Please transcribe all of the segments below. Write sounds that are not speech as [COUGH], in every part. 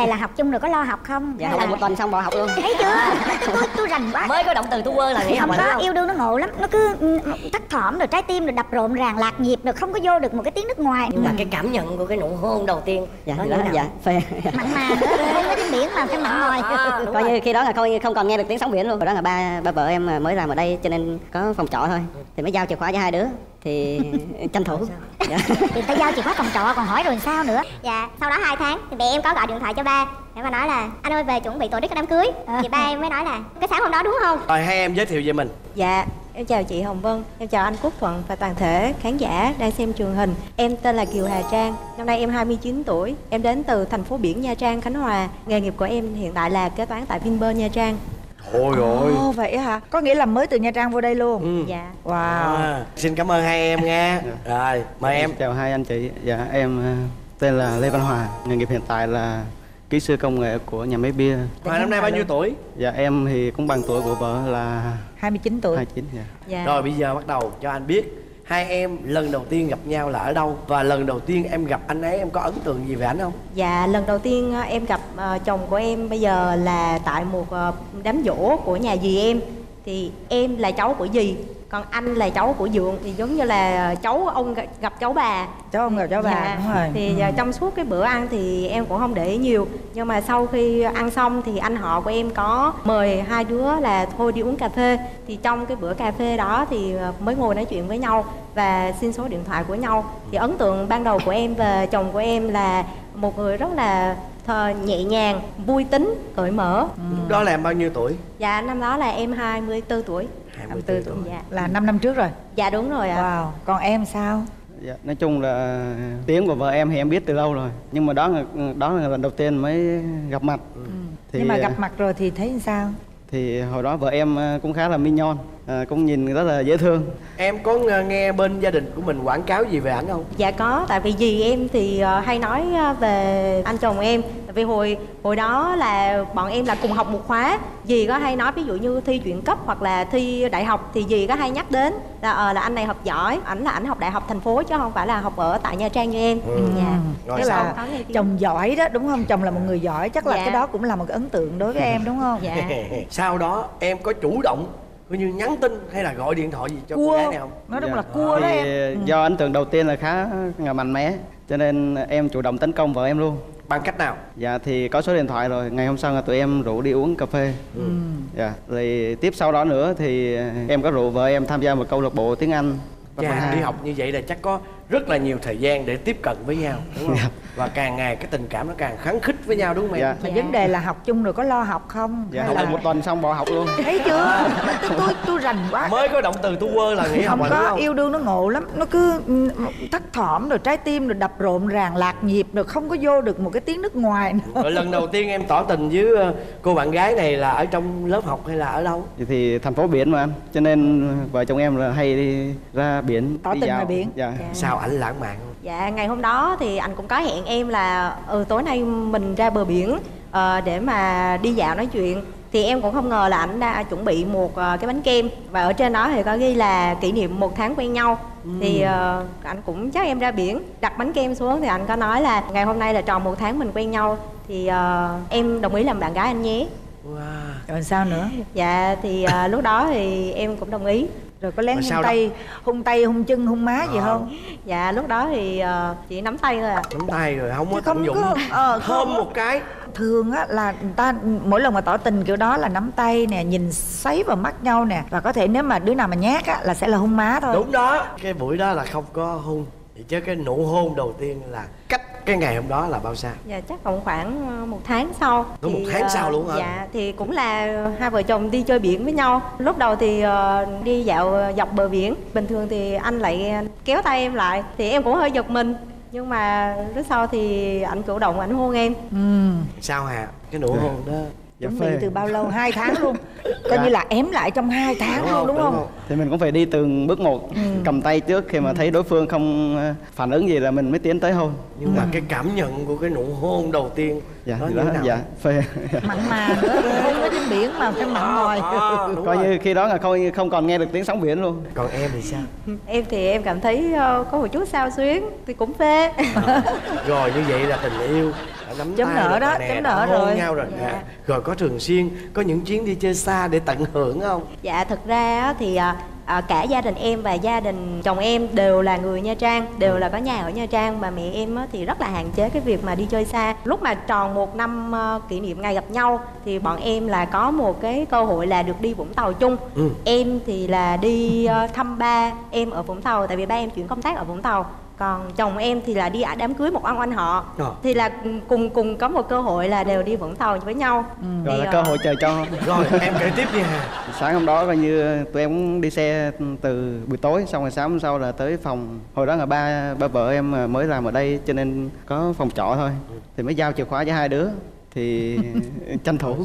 đề là học chung rồi có lo học không? Dạ Hay học là... một tuần xong bỏ học luôn. Thấy chưa? [LAUGHS] Tôi tôi rành quá. Mới có động từ tu quơ là nghĩ học không rồi có không? yêu đương nó ngộ lắm. Nó cứ ừ, thấp thỏm rồi trái tim rồi đập rộn ràng lạc nhịp rồi không có vô được một cái tiếng nước ngoài. Nhưng mà cái cảm nhận của cái nụ hôn đầu tiên dạ đó thế nào? dạ phê. [LAUGHS] Mặn mà không có tiếng biển mà cái mặn À, đúng coi rồi. như khi đó là coi như không còn nghe được tiếng sóng biển luôn. Hồi đó là ba ba vợ em mới làm ở đây cho nên có phòng trọ thôi. Thì mới giao chìa khóa cho hai đứa thì [LAUGHS] tranh thủ dạ. thì phải giao chìa khóa phòng trọ còn hỏi rồi sao nữa Dạ, sau đó 2 tháng thì mẹ em có gọi điện thoại cho ba Để mà nói là anh ơi về chuẩn bị tổ chức cái đám cưới Thì ba em mới nói là cái sáng hôm đó đúng không? rồi hai em giới thiệu về mình Dạ, em chào chị Hồng Vân, em chào anh Quốc Thuận và toàn thể khán giả đang xem truyền hình. Em tên là Kiều Hà Trang, năm nay em 29 tuổi. Em đến từ thành phố biển Nha Trang, Khánh Hòa. Nghề nghiệp của em hiện tại là kế toán tại Vinpearl Nha Trang. Ôi rồi Ồ vậy hả? Có nghĩa là mới từ Nha Trang vô đây luôn. ừ. Dạ. Wow. à, xin cảm ơn hai em nha rồi mời em Chào hai anh chị. Dạ em ờ, tên là Lê Văn Hòa, nghề nghiệp hiện tại là kỹ sư công nghệ của nhà máy bia. Hòa năm nay bao nhiêu tuổi Dạ em thì cũng bằng tuổi của vợ là 29 tuổi. 29 dạ. Dạ. rồi bây giờ bắt đầu cho anh biết hai em lần đầu tiên gặp nhau là ở đâu? Và lần đầu tiên em gặp anh ấy em có ấn tượng gì về anh không? Dạ, lần đầu tiên ờ, em gặp uh, chồng của em bây giờ là tại một uh, đám dỗ của nhà dì em. Thì em là cháu của dì, còn anh là cháu của dượng Thì giống như là cháu ông gặp- cháu bà. Cháu ông gặp cháu bà, Dạ. đúng rồi. Thì Ừ. ờ, trong suốt cái bữa ăn thì em cũng không để ý nhiều. Nhưng mà sau khi ăn xong thì anh họ của em có mời hai đứa là thôi đi uống cà phê. Thì trong cái bữa cà phê đó thì ờ, mới ngồi nói chuyện với nhau Và xin số điện thoại của nhau. Thì ấn tượng ban đầu của em và chồng của em là một người rất là thờ, nhẹ nhàng, vui tính, cởi mở. Lúc đó là em bao nhiêu tuổi? Dạ năm đó là em 24 tuổi 24 tuổi Dạ, Là 5 năm trước rồi. dạ đúng rồi ạ Wow. Còn em sao? Dạ, nói chung là tiếng của vợ em thì em biết từ lâu rồi nhưng mà đó là đó là lần đầu tiên mới gặp mặt thì Nhưng mà gặp mặt rồi thì thấy sao? thì hồi đó vợ em ờ, cũng khá là minh ờ, cũng nhìn rất là dễ thương. Em có nghe- bên gia đình của mình quảng cáo gì về ảnh không? Dạ có, tại vì dì em thì ờ, hay nói ờ, về anh chồng em. Tại vì hồi hồi đó là bọn em là cùng học một khóa. Dì có hay nói ví dụ như thi chuyển cấp hoặc là thi đại học Thì dì có hay nhắc đến là ờ, là anh này học giỏi Ảnh là ảnh học đại học thành phố chứ không phải là học ở tại Nha Trang như em. Dạ. Rồi Tức sao? là chồng giỏi đó đúng không? Chồng là một người giỏi, chắc là Dạ. cái đó cũng là một cái ấn tượng đối với em đúng không? Dạ. [LAUGHS] Sau đó em có chủ động coi như nhắn tin hay là gọi điện thoại gì cho cô Cua. gái này không Nói đúng Dạ. là cua đó thì em. Ừ. do ấn tượng đầu tiên là khá là mạnh mẽ cho nên em chủ động tấn công vợ em luôn bằng cách nào Dạ thì có số điện thoại rồi, ngày hôm sau là tụi em rủ đi uống cà phê. Ừ. Dạ, rồi tiếp sau đó nữa thì em có rủ vợ em tham gia một câu lạc bộ tiếng Anh. Chà, đi học như vậy là chắc có rất là nhiều thời gian để tiếp cận với nhau đúng không Dạ. Và càng ngày cái tình cảm nó càng khắng khích với nhau đúng không em Dạ. Mà vấn đề là học chung rồi có lo học không? Dạ, học là... được một tuần xong bỏ học luôn. Thấy chưa? tôi, tôi tôi rành quá. mới có động từ tu quơ là nghỉ học không có yêu đương nó ngộ lắm nó cứ ừ, thấp thỏm rồi trái tim rồi đập rộn ràng lạc nhịp rồi không có vô được một cái tiếng nước ngoài nữa. rồi lần đầu tiên em tỏ tình với ờ, cô bạn gái này là ở trong lớp học hay là ở đâu thì thành phố biển mà anh, cho nên vợ chồng em là hay đi ra biển Tỏ đi tình ngoài biển. Dạ. sao ảnh lãng mạn không Dạ ngày hôm đó thì anh cũng có hẹn em là ừ tối nay mình ra bờ biển ờ, để mà đi dạo nói chuyện. Thì em cũng không ngờ là anh đã chuẩn bị một ờ, cái bánh kem và ở trên đó thì có ghi là kỷ niệm một tháng quen nhau. Thì ờ, anh cũng chắc em ra biển đặt bánh kem xuống thì anh có nói là ngày hôm nay là tròn một tháng mình quen nhau. Thì ờ, em đồng ý làm bạn gái anh nhé. Wow. rồi sao nữa? Dạ thì ờ, lúc đó thì em cũng đồng ý rồi có lén hung sao đó? tay hung tay hung chân hung má gì Ờ. không? Dạ lúc đó thì ờ, chỉ nắm tay thôi ạ nắm tay rồi không có tận dụng. có- ờ, [LAUGHS] không thơm một cái. thường á là người ta mỗi lần mà tỏ tình kiểu đó là nắm tay nè nhìn xoáy vào mắt nhau nè. Và có thể nếu mà đứa nào mà nhát á là sẽ là hung má thôi. Đúng đó. Cái buổi đó là không có hôn chứ cái nụ hôn đầu tiên là cách cái ngày hôm đó là bao xa? Dạ chắc cũng khoảng ờ, một tháng sau. Đúng một tháng ờ, sau luôn hả? Dạ thì cũng là hai vợ chồng đi chơi biển với nhau. Lúc đầu thì ờ, đi dạo dọc bờ biển. Bình thường thì anh lại kéo tay em lại Thì em cũng hơi giật mình. Nhưng mà lúc sau thì anh chủ động anh hôn em. Ừ. sao hà? Cái nụ hôn đó Dạ chuẩn bị phê. từ bao lâu hai tháng luôn coi Dạ. như là ém lại trong hai tháng luôn đúng không Thì mình cũng phải đi từng bước một, Ừ. cầm tay trước khi mà thấy đối phương không ờ, phản ứng gì là mình mới tiến tới hôn. nhưng mà cái cảm nhận của cái nụ hôn đầu tiên Dạ, nó như đó, nào dạ, phê. mặn mà nữa không có trên biển mà cái mặn ngòi À, đúng Coi rồi. như khi đó là coi như không còn nghe được tiếng sóng biển luôn. còn em thì sao Em thì em cảm thấy ờ, có một chút sao xuyến Thì cũng phê rồi như vậy là tình yêu đã nắm Chấm tay rồi đó, nè, chấm hôn rồi. nhau rồi Dạ. nè rồi có thường xuyên có những chuyến đi chơi xa để tận hưởng không? Dạ thực ra thì à, à, cả gia đình em và gia đình chồng em đều là người Nha Trang đều là có nhà ở Nha Trang. Mà mẹ em thì rất là hạn chế cái việc mà đi chơi xa. Lúc mà tròn một năm ờ, kỷ niệm ngày gặp nhau thì bọn em là có một cái cơ hội là được đi Vũng Tàu chung. Ừ. em thì là đi ờ, thăm ba em ở Vũng Tàu tại vì ba em chuyển công tác ở Vũng Tàu còn chồng em thì là đi đám cưới một ông anh họ. Ờ. thì là cùng cùng có một cơ hội là đều đi Vũng Tàu với nhau. Rồi Thì, là ờ, cơ hội chờ cho. Rồi em kể tiếp đi hà sáng hôm đó coi như tụi em cũng đi xe từ buổi tối xong rồi sáng hôm sau là tới phòng. Hồi đó là ba ba vợ em mới làm ở đây cho nên có phòng trọ thôi. Thì mới giao chìa khóa cho hai đứa. Thì [LAUGHS] tranh thủ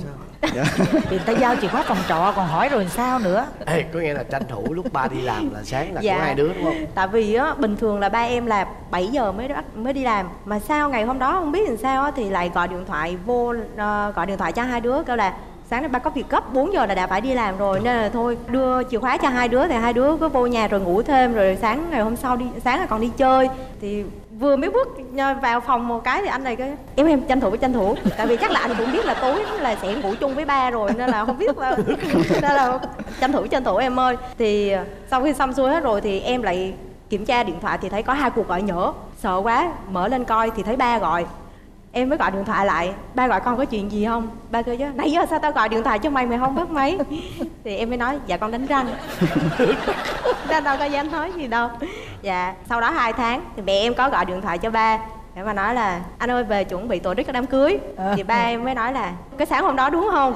dạ. [LAUGHS] thì ta giao chìa khóa phòng trọ còn hỏi rồi sao nữa? Ê, có nghĩa là tranh thủ lúc ba đi làm là sáng là Dạ. của hai đứa đúng không? Tại vì á bình thường là ba em là 7 giờ mới bắt mới đi làm. Mà sao ngày hôm đó không biết làm sao á, thì lại gọi điện thoại vô ờ, gọi điện thoại cho hai đứa kêu là sáng nay ba có việc gấp 4 giờ là đã phải đi làm rồi. Nên là thôi đưa chìa khóa cho hai đứa thì hai đứa cứ vô nhà rồi ngủ thêm rồi sáng ngày hôm sau đi sáng là còn đi chơi. Thì vừa mới bước vào phòng một cái thì anh này cái em em, tranh thủ tranh thủ. Tại vì chắc là anh cũng biết là tối là sẽ ngủ chung với ba rồi, nên là không biết là [LAUGHS] nên là tranh thủ tranh thủ em ơi. Thì ờ, sau khi xong xuôi hết rồi thì em lại kiểm tra điện thoại thì thấy có hai cuộc gọi nhỡ. Sợ quá, mở lên coi thì thấy ba gọi em mới gọi điện thoại lại. Ba gọi con có chuyện gì không? Ba kêu chứ, nãy giờ sao tao gọi điện thoại cho mày mày không bắt máy? [LAUGHS] Thì em mới nói dạ con đánh răng. [LAUGHS] Ra đâu có dám nói gì đâu. Dạ sau đó hai tháng thì mẹ em có gọi điện thoại cho ba để mà nói là anh ơi về chuẩn bị tổ chức cái đám cưới. Thì ba em mới nói là cái sáng hôm đó đúng không?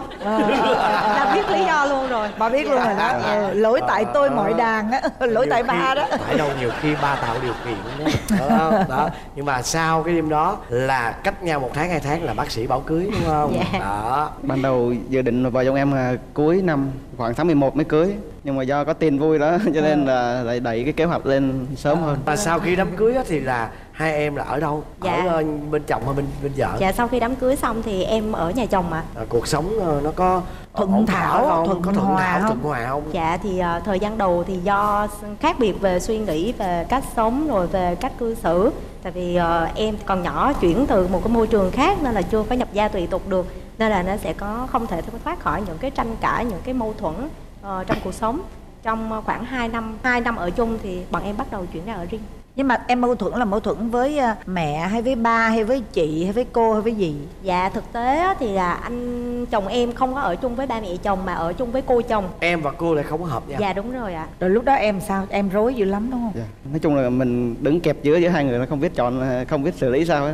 Đã biết lý do luôn rồi. Bà biết luôn rồi đó. Ừ, lỗi tại tôi mọi đàn á. [LAUGHS] Lỗi Nhiều tại khi- ba đó. phải đâu nhiều khi ba tạo điều kiện đó. [LAUGHS] Đó, đó. nhưng mà sau cái đêm đó là cách nhau một tháng hai tháng là bác sĩ bảo cưới đúng không? Dạ. đó. Ban đầu dự định là vợ chồng em là cuối năm khoảng tháng 11 mới cưới. Nhưng mà do có tin vui đó cho nên là lại đẩy cái kế hoạch lên sớm hơn. Và sau khi đám cưới á thì là hai em là ở đâu? Dạ. ở ờ, bên chồng hay bên bên vợ? Dạ sau khi đám cưới xong thì em ở nhà chồng ạ. À, cuộc sống ờ, nó có Thuận thảo, không? thuận có thuận hòa thảo không? thuận hòa không? Dạ thì ờ, thời gian đầu thì do khác biệt về suy nghĩ về cách sống rồi về cách cư xử. Tại vì ờ, em còn nhỏ chuyển từ một cái môi trường khác nên là chưa có nhập gia tùy tục được. Nên là nó sẽ có không thể thoát khỏi những cái tranh cãi những cái mâu thuẫn ờ, trong cuộc sống. Trong khoảng 2 năm 2 năm ở chung thì bọn em bắt đầu chuyển ra ở riêng nhưng mà em mâu thuẫn là mâu thuẫn với à, mẹ hay với ba hay với chị hay với cô hay với gì? Dạ thực tế á, thì là anh chồng em không có ở chung với ba mẹ chồng mà ở chung với cô chồng. Em và cô lại không có hợp nhau. Dạ đúng rồi ạ. Rồi lúc đó em sao? Em rối dữ lắm đúng không? Dạ. nói chung là mình đứng kẹp giữa giữa hai người nó không biết chọn không biết xử lý sao á.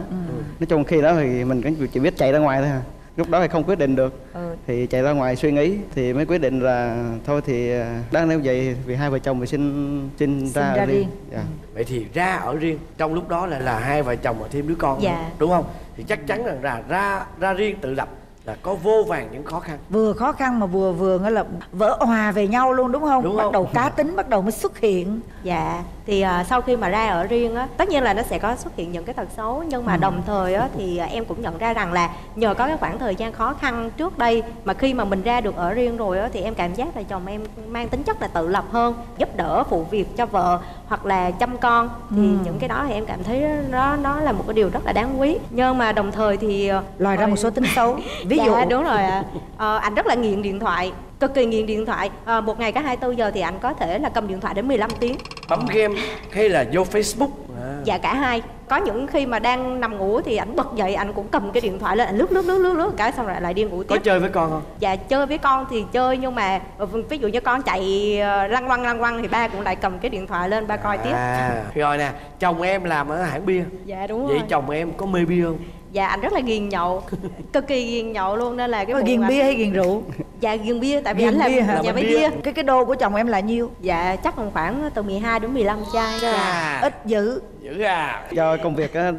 Nói chung khi đó thì mình cũng chỉ biết chạy ra ngoài thôi à. Lúc đó thì không quyết định được ừ. thì chạy ra ngoài suy nghĩ thì mới quyết định là thôi thì à, đang nếu vậy vì hai vợ chồng mình xin xin Xin ra, ra ở riêng. dạ. vậy thì ra ở riêng trong lúc đó là là hai vợ chồng và thêm đứa con Dạ. nữa, đúng không thì chắc chắn rằng là ra ra riêng tự lập là có vô vàng những khó khăn vừa khó khăn mà vừa vừa nghĩa là vỡ hòa về nhau luôn đúng không Đúng bắt không? đầu cá tính bắt đầu mới xuất hiện Dạ, thì à, sau khi mà ra ở riêng á, tất nhiên là nó sẽ có xuất hiện những cái tật xấu nhưng mà đồng thời á, thì à, em cũng nhận ra rằng là nhờ có cái khoảng thời gian khó khăn trước đây mà khi mà mình ra được ở riêng rồi á, thì em cảm giác là chồng em mang tính chất là tự lập hơn, giúp đỡ phụ việc cho vợ hoặc là chăm con. Thì những cái đó thì em cảm thấy nó nó là một cái điều rất là đáng quý. Nhưng mà đồng thời thì à, lòi ra một số tính xấu. [LAUGHS] Ví dạ, dụ. đúng rồi ạ. Ờ, anh rất là nghiện điện thoại cực kỳ nghiện điện thoại. Ờ, một ngày có 24 giờ thì anh có thể là cầm điện thoại đến 15 tiếng. Bấm game hay là vô facebook. À. dạ cả hai. Có những khi mà đang nằm ngủ thì ảnh bật dậy anh cũng cầm cái điện thoại lên anh lướt lướt lướt lướt lướt cái xong rồi lại đi ngủ có tiếp chơi với con không? Dạ chơi với con thì chơi nhưng mà ờ, ví dụ như con chạy ờ, lăn quăng lăn quăng thì ba cũng lại cầm cái điện thoại lên ba coi tiếp. À rồi nè chồng em làm ở hãng bia. Dạ đúng vậy rồi. chồng em có mê bia không dạ anh rất là ghiền nhậu [LAUGHS] cực kỳ ghiền nhậu luôn nên là cái ghiền anh- bia hay ghiền rượu? Dạ ghiền bia tại vì Ghiền anh làm bia hả? nhà máy bia. bia. Cái cái đô của chồng em là nhiêu? Dạ chắc còn khoảng từ 12 đến 15 chai dạ. à, ít dữ. Dữ à. Do công việc á,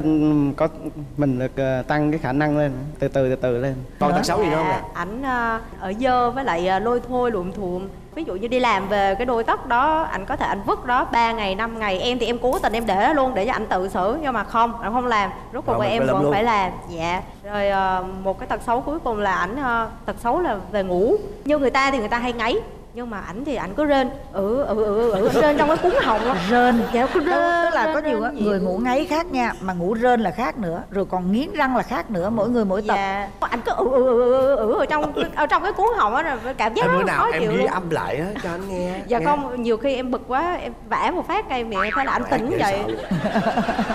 có mình được ờ, tăng cái khả năng lên từ từ từ từ lên. Còn tật xấu gì nữa không nè Dạ, ảnh ờ, ở dơ với lại ờ, lôi thôi luộm thuộm ví dụ như đi làm về cái đôi tóc đó ảnh có thể ảnh vứt đó 3 ngày 5 ngày em thì em cố tình em để đó luôn để cho ảnh tự xử nhưng mà không ảnh không làm. Rốt cuộc Rồi em vẫn luôn. phải làm. Dạ. Rồi ờ, một cái tật xấu cuối cùng là ảnh ờ, tật xấu là về ngủ. Như người ta thì người ta hay ngáy nhưng mà ảnh thì ảnh cứ rên. Ừ ừ ừ ừ, ừ rên trong cái cuốn họng á rên. Dạ cứ rên tức là rên, có nhiều rên người ngủ ngáy khác nha mà ngủ rên là khác nữa rồi còn nghiến răng là khác nữa mỗi người mỗi tập. Dạ. Ảnh cứ ừ ừ ừ ừ, ừ ở trong ở trong cái cuốn họng á rồi cảm giác bữa là nào khó em chịu ghi âm lại á cho anh nghe. Dạ nghe. không nhiều khi em bực quá em vả một phát cây miệng thế là ảnh tỉnh vậy sợ luôn.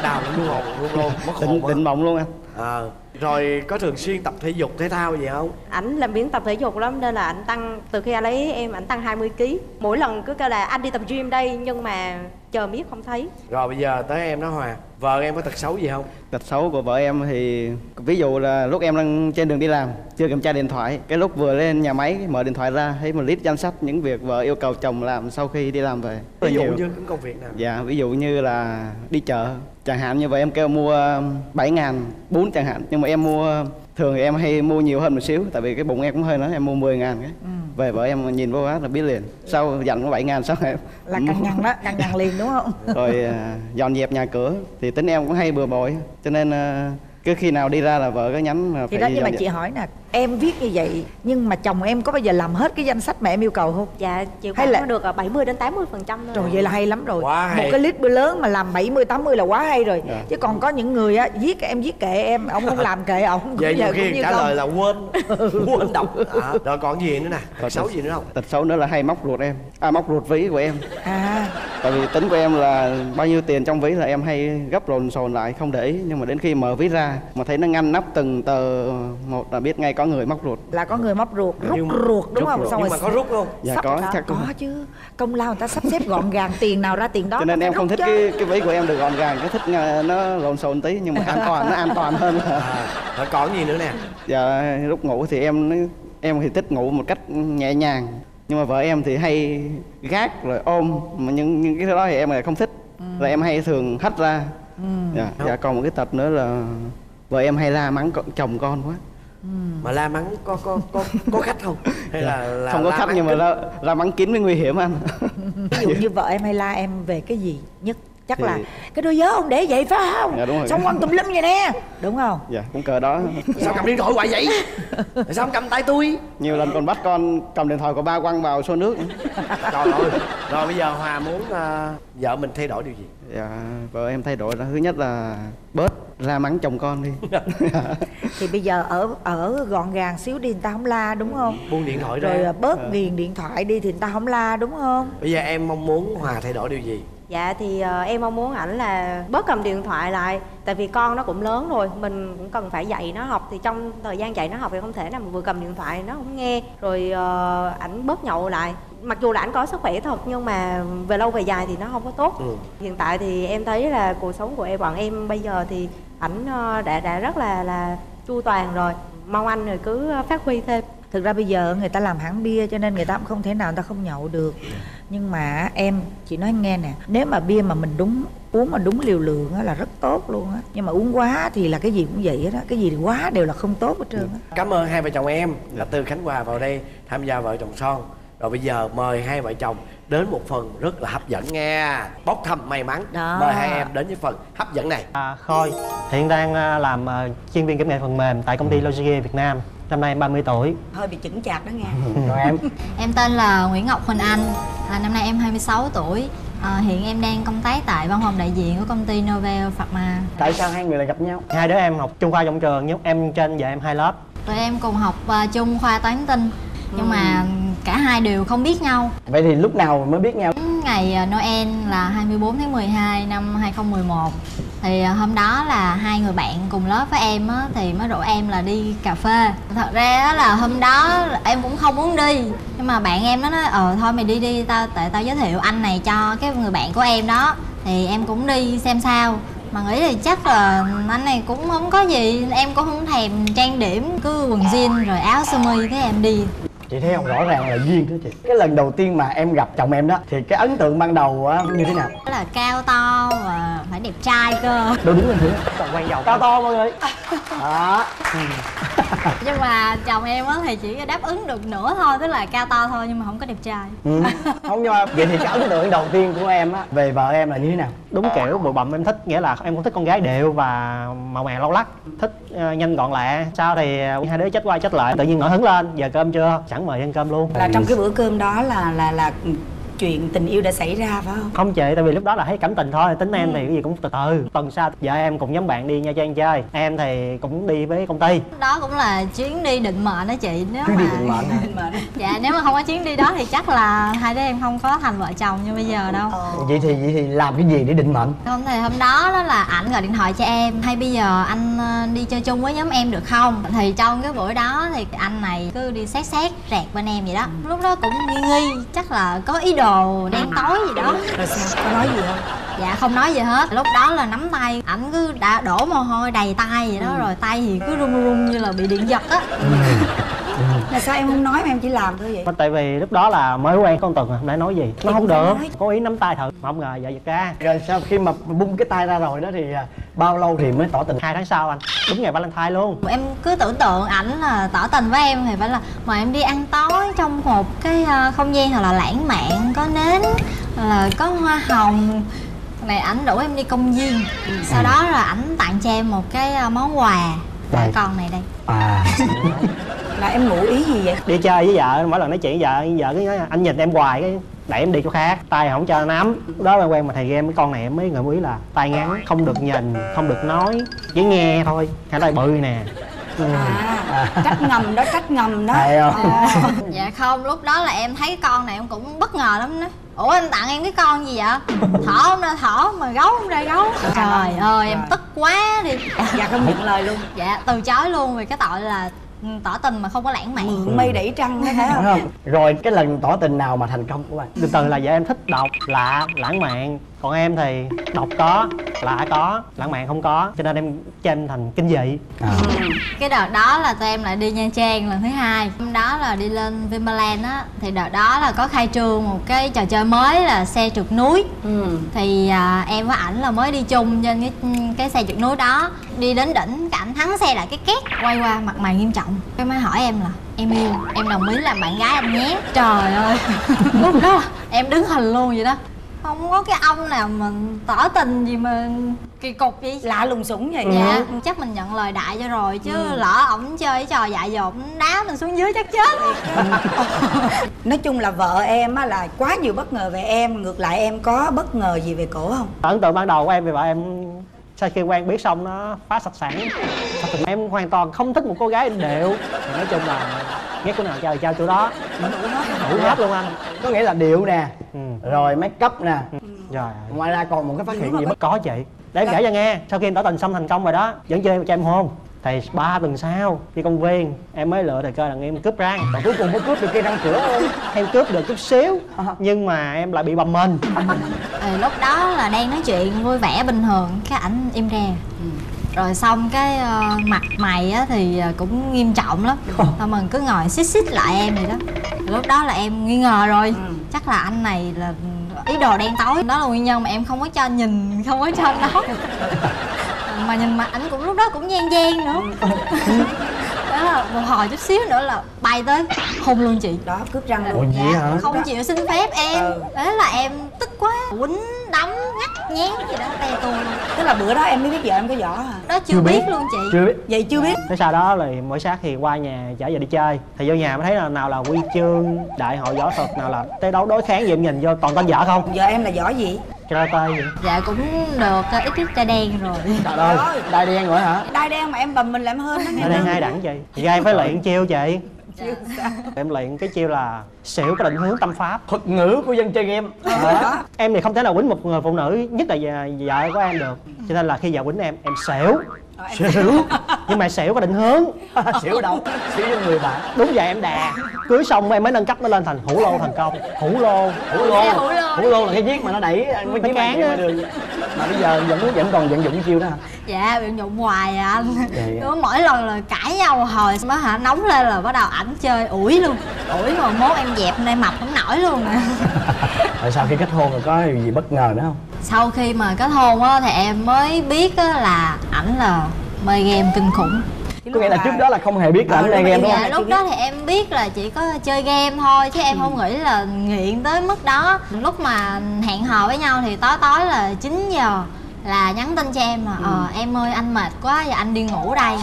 đào luôn hồn luôn luôn mất hồn định mộng luôn anh Ờ, rồi có thường xuyên tập thể dục thể thao gì không? Ảnh làm biến tập thể dục lắm nên là ảnh tăng từ khi anh lấy em ảnh tăng 20 kg mỗi lần cứ kêu là anh đi tập gym đây nhưng mà chờ miết không thấy. Rồi bây giờ tới em đó hòa vợ em có tật xấu gì không? Tật xấu của vợ em thì ví dụ là lúc em đang trên đường đi làm chưa kiểm tra điện thoại cái lúc vừa lên nhà máy mở điện thoại ra thấy một list danh sách những việc vợ yêu cầu chồng làm sau khi đi làm về. Rất ví dụ nhiều. như những công việc nào? Dạ ví dụ như là đi chợ chẳng hạn như vậy em kêu mua 7 ngàn bún chẳng hạn. Nhưng mà em mua thường thì em hay mua nhiều hơn một xíu tại vì cái bụng em cũng hơi lớn em mua 10 ngàn cái. Về vợ em nhìn vô phát là biết liền. Sau dặn có 7 ngàn sau em là căng [LAUGHS] nhăn đó căng nhăn liền đúng không? [LAUGHS] Rồi à, dọn dẹp nhà cửa. Thì tính em cũng hay bừa bộn cho nên à, cứ khi nào đi ra là vợ có nhắn là thì phải đó nhưng mà dọn chị dẹp. hỏi nè em viết như vậy nhưng mà chồng em có bao giờ làm hết cái danh sách mà em yêu cầu không? Dạ chịu Hay là- có được ở 70 đến 80 phần trăm thôi. Rồi vậy là hay lắm rồi. Quá Một hay. cái list bữa lớn mà làm 70, 80 là quá hay rồi. Dạ. Chứ còn có những người á, viết em viết kệ em Ông không làm kệ ông. Vậy cũng nhiều giờ khi cũng như trả không. lời là quên. [LAUGHS] Quên đọc. À, rồi còn gì nữa nè? Tật xấu gì nữa không? tật xấu nữa là hay móc ruột em. À móc ruột ví của em. À. Tại vì tính của em là bao nhiêu tiền trong ví là em hay gấp lồn xồn lại không để ý. Nhưng mà đến khi mở ví ra mà thấy nó ngăn nắp từng tờ một là biết ngay có người móc ruột. Là có người móc ruột Rút Nhưng- ruột đúng rút không? ruột. Xong nhưng rồi mà có rút không? dạ sắp- có có, chắc có. có chứ. Công lao người ta sắp xếp gọn gàng Tiền nào ra tiền đó cho nên em không thích chứ. cái cái ví của em được gọn gàng cái thích ờ, nó lộn xộn tí nhưng mà an toàn nó an toàn hơn. Là à, rồi còn gì nữa nè? Dạ lúc ngủ thì em em thì thích ngủ một cách nhẹ nhàng nhưng mà vợ em thì hay gác rồi ôm mà những những cái đó thì em lại không thích. Là em hay thường hất ra. Dạ, dạ còn một cái tật nữa là vợ em hay la mắng chồng con quá mà la mắng có có có có khách không? Hay là, là không có khách nhưng mà la, la mắng kín mới nguy hiểm anh. Ví dụ như vợ em hay la em về cái gì nhất Chắc Thì- là cái đôi giớ ông để vậy phải không? Dạ, đúng rồi. Xong quăng tùm lum vậy nè. Đúng không? Dạ cũng cờ đó. Sao cầm điện thoại hoài vậy? Sao không cầm tay tôi? Nhiều lần còn bắt con cầm điện thoại của ba quăng vào xô nước. Trời ơi. Rồi bây giờ hòa muốn ờ, vợ mình thay đổi điều gì? Dạ vợ em thay đổi đó. Thứ nhất là bớt la mắng chồng con đi. [LAUGHS] Thì bây giờ ở ở gọn gàng xíu đi người ta không la đúng không? Buông điện thoại ra. Rồi à, bớt ghiền điện thoại đi thì người ta không la đúng không? Bây giờ em mong muốn hòa thay đổi điều gì Dạ thì ờ, em mong muốn ảnh là bớt cầm điện thoại lại Tại vì con nó cũng lớn rồi Mình cũng cần phải dạy nó học. Thì trong thời gian dạy nó học thì không thể nào mà vừa cầm điện thoại nó không nghe. Rồi ờ, ảnh bớt nhậu lại. Mặc dù là ảnh có sức khỏe thật Nhưng mà về lâu về dài thì nó không có tốt. Ừ. Hiện tại thì em thấy là cuộc sống của em bọn em bây giờ thì ảnh ờ, đã đã rất là là chu toàn rồi. Mong anh rồi cứ phát huy thêm Thực ra bây giờ người ta làm hãng bia cho nên người ta cũng không thể nào người ta không nhậu được. Nhưng mà em, chị nói nghe nè Nếu mà bia mà mình đúng uống mà đúng liều lượng á là rất tốt luôn á. Nhưng mà uống quá thì là cái gì cũng vậy hết á. Cái gì quá đều là không tốt hết trơn á. Cảm ơn hai vợ chồng em là từ khánh hòa vào đây tham gia vợ chồng son. Rồi bây giờ mời hai vợ chồng đến một phần rất là hấp dẫn nha. Bốc thăm may mắn. Đó. mời hai em đến với phần hấp dẫn này. À, Khôi hiện đang à, làm à, chuyên viên kiểm nghệ phần mềm tại công ty Logic Việt Nam năm nay em 30 tuổi. Hơi bị chững chạc đó nghe. [LAUGHS] Rồi em. [LAUGHS] Em tên là Nguyễn Ngọc Huỳnh Anh, à, năm nay em 26 tuổi. À, hiện em đang công tác tại văn phòng đại diện của công ty Novel Pharma. tại sao hai người lại gặp nhau? Hai đứa em học chung khoa trong trường nhưng em trên và em hai lớp. Tụi em cùng học à, chung khoa toán tin, nhưng mà cả hai đều không biết nhau. vậy thì lúc nào mới biết nhau? Ngày à, Noel là 24 tháng 12 năm 2011 thì ờ, hôm đó là hai người bạn cùng lớp với em á, thì mới rủ em là đi cà phê. Thật ra á là hôm đó em cũng không muốn đi nhưng mà bạn em nó nói ờ thôi mày đi đi tao tại tao giới thiệu anh này cho cái người bạn của em đó. Thì em cũng đi xem sao. Mà nghĩ thì chắc là anh này cũng không có gì em cũng không thèm trang điểm cứ quần jean rồi áo sơ mi thế em đi chị thấy không? Rõ ràng là duyên đó chị. Cái lần đầu tiên mà em gặp chồng em đó thì cái ấn tượng ban đầu á như thế nào? Đó là cao to và phải đẹp trai cơ. Đâu đúng là thế quan giàu cao to mọi người. [LAUGHS] Đó. [LAUGHS] Nhưng mà chồng em á thì chỉ đáp ứng được nửa thôi tức là cao to thôi nhưng mà không có đẹp trai. Ừ. không nhưng mà vậy thì cái ấn tượng đầu tiên của em á về vợ em là như thế nào? Đúng kiểu bụi bặm em thích nghĩa là em cũng thích con gái đều và màu mè lâu lắc thích ờ, nhanh gọn lẹ. Sau thì ờ, hai đứa chết qua chết lại tự nhiên nổi hứng lên giờ cơm chưa sẵn sẵn mời ăn cơm luôn. Là trong cái bữa cơm đó là là là chuyện tình yêu đã xảy ra phải không? Không chị tại vì lúc đó là thấy cảm tình thôi tính em thì cái gì cũng từ từ. Tuần sau vợ em cùng nhóm bạn đi nha trang chơi em thì cũng đi với công ty. Đó cũng là chuyến đi định mệnh đó chị nếu Chuyến mà đi định mệnh [LAUGHS] dạ nếu mà không có chuyến đi đó thì chắc là hai đứa em không có thành vợ chồng như bây giờ đâu. Vậy thì vậy thì làm cái gì để định mệnh? Không thì hôm đó đó là ảnh gọi điện thoại cho em hay bây giờ anh ờ, đi chơi chung với nhóm em được không? Thì trong cái buổi đó thì anh này cứ đi xét xét rẹt bên em vậy đó. Lúc đó cũng nghi nghi chắc là có ý đồ đen tối gì đó. Rồi sao? Có nói gì không? Dạ không nói gì hết. Lúc đó là nắm tay ảnh cứ đã đổ mồ hôi đầy tay vậy đó rồi tay thì cứ run run như là bị điện giật á là sao em không nói mà em chỉ làm thôi vậy? Tại vì lúc đó là mới quen con tuần à để nói gì? Nó không được. có ý nắm tay thử. Mà không ngờ vợ giật ra rồi sau khi mà bung cái tay ra rồi đó thì à, bao lâu thì mới tỏ tình? Hai tháng sau anh. Đúng ngày valentine luôn. Em cứ tưởng tượng ảnh là tỏ tình với em thì phải là mời em đi ăn tối trong một cái ờ, không gian thật là lãng mạn có nến là có hoa hồng. Này ảnh rủ em đi công viên. Sau đó là ảnh tặng cho em một cái món quà. Đây. con này đây à [LAUGHS] là em ngụ ý gì vậy? Đi chơi với vợ mỗi lần nói chuyện với vợ vợ cứ nói anh nhìn em hoài cái đẩy em đi chỗ khác. Tay không cho nắm. Đó là quen mà thầy game cái con này em mới ngậm ý là tay ngắn không được nhìn không được nói chỉ nghe thôi. Hai tay bự nè. Ừ. à trách ngầm đó trách ngầm đó. Hay không? À. [LAUGHS] dạ không lúc đó là em thấy cái con này em cũng bất ngờ lắm đó. Ủa anh tặng em cái con gì vậy? Thỏ không ra thỏ mà gấu không ra gấu. Trời ơi em tức quá đi. Dạ không nhận lời luôn. Dạ từ chối luôn vì cái tội là tỏ tình mà không có lãng mạn. Mượn mây đẩy trăng đó thấy Đúng không không? Rồi cái lần tỏ tình nào mà thành công của bạn? Từ từ là vợ em thích đọc lạ lãng mạn còn em thì đọc có lạ có lãng mạn không có cho nên em cho em thành kinh dị. Cái đợt đó là tụi em lại đi nha trang lần thứ hai. Hôm đó là đi lên Vimaland á. Thì đợt đó là có khai trương một cái trò chơi mới là xe trượt núi. Ừ. thì à, em với ảnh là mới đi chung trên cái cái xe trượt núi đó. Đi đến đỉnh cái ảnh thắng xe lại cái két quay qua mặt mày nghiêm trọng. Cái mới hỏi em là em yêu em đồng ý làm bạn gái anh nhé. Trời ơi. Lúc đó. [LAUGHS] Em đứng hình luôn vậy đó không có cái ông nào mà tỏ tình gì mà kỳ cục vậy lạ lùng sủng vậy. Dạ chắc mình nhận lời đại cho rồi chứ. Ừ. lỡ ổng chơi cái trò dại dột đá mình xuống dưới chắc chết [LAUGHS] nói chung là vợ em á là quá nhiều bất ngờ về em ngược lại em có bất ngờ gì về cổ không? Ấn tượng ban đầu của em về vợ em sau khi quen biết xong nó phá sạch sẵn em hoàn toàn không thích một cô gái đều. Thì nói chung là ghét cô nào chơi chơi chỗ đó. Đủ hết luôn anh. Có nghĩa là điệu nè ừ. rồi make up nè. Rồi. Ngoài ra còn một cái phát hiện gì bất có chị. Để em kể cho nghe. Sau khi em tỏ tình xong thành công rồi đó vẫn chơi cho em hôn thì ba tuần sau đi công viên em mới lựa thời cơ là em cướp răng Và cuối cùng có cướp được cây răng cửa không em cướp được chút xíu nhưng mà em lại bị bầm mình. Thì lúc đó là đang nói chuyện vui vẻ bình thường cái ảnh im re. Rồi xong cái ờ, mặt mày á thì ờ, cũng nghiêm trọng lắm. Xong mình cứ ngồi xích xích lại em vậy đó. Lúc đó là em nghi ngờ rồi. Chắc là anh này là ý đồ đen tối. Đó là nguyên nhân mà em không có cho nhìn không có cho nói [LAUGHS] mà nhìn mặt ảnh cũng lúc đó cũng gian gian nữa. [LAUGHS] Đó là một hồi chút xíu nữa là bay tới hôn luôn chị. Đó cướp răng Ủa luôn vậy hả? không chịu xin phép em. Ừ. thế là em tức quá quýnh đấm ngắt nhén gì đó tua luôn tức là bữa đó em mới biết vợ em có võ hả? Đó chưa, biết. luôn chị. Chưa biết. Vậy chưa biết. Thế sau đó là mỗi sát thì qua nhà chở về đi chơi. Thì vô nhà mới thấy là nào là huy chương, đại hội võ thuật, nào là tế đấu đối kháng gì em nhìn vô toàn tên võ không? Vợ em là võ gì Karate vậy? Dạ cũng được ít ít da đen rồi. [LAUGHS] Trời ơi đai đen rồi hả? Đai đen mà em bầm mình làm hơn đó đây không? hai đẳng chị Thì em phải luyện chiêu chị Chiêu sao? Em luyện cái chiêu là xỉu cái định hướng tâm pháp. Thuật ngữ của dân chơi game. Đó Em thì không thể nào quýnh một người phụ nữ, nhất là vợ vợ của em được. Cho nên là khi vợ quýnh em, em xỉu Xỉu. Nhưng mà xỉu có định hướng. [LAUGHS] Xỉu đâu xỉu cho người bạn. Đúng vậy em đà. Cưới xong em mới nâng cấp nó lên thành hủ lô thành công. Hủ lô. Hủ lô. Hủ lô. Là cái chiếc mà nó đẩy mấy chiếc cán đường. Mà bây giờ vẫn vẫn còn vận dụng cái chiêu đó hả? Dạ vận dụng hoài à. Anh Vậy à? cứ mỗi lần là cãi nhau hồi mới hả nóng lên là bắt đầu ảnh chơi ủi luôn. Ủi mà mốt em dẹp nên mập không nổi luôn nè rồi sau khi kết hôn rồi có gì bất ngờ nữa không sau khi mà kết hôn á thì em mới biết á là ảnh là mê game kinh khủng. Có nghĩa là trước đó là không hề biết là Ờ, đang lúc game đúng dạ không lúc đó thì em biết là chỉ có chơi game thôi chứ em không nghĩ là nghiện tới mức đó. Lúc mà hẹn hò với nhau thì tối tối là 9 giờ là nhắn tin cho em là Ừ. ờ em ơi anh mệt quá giờ anh đi ngủ đây.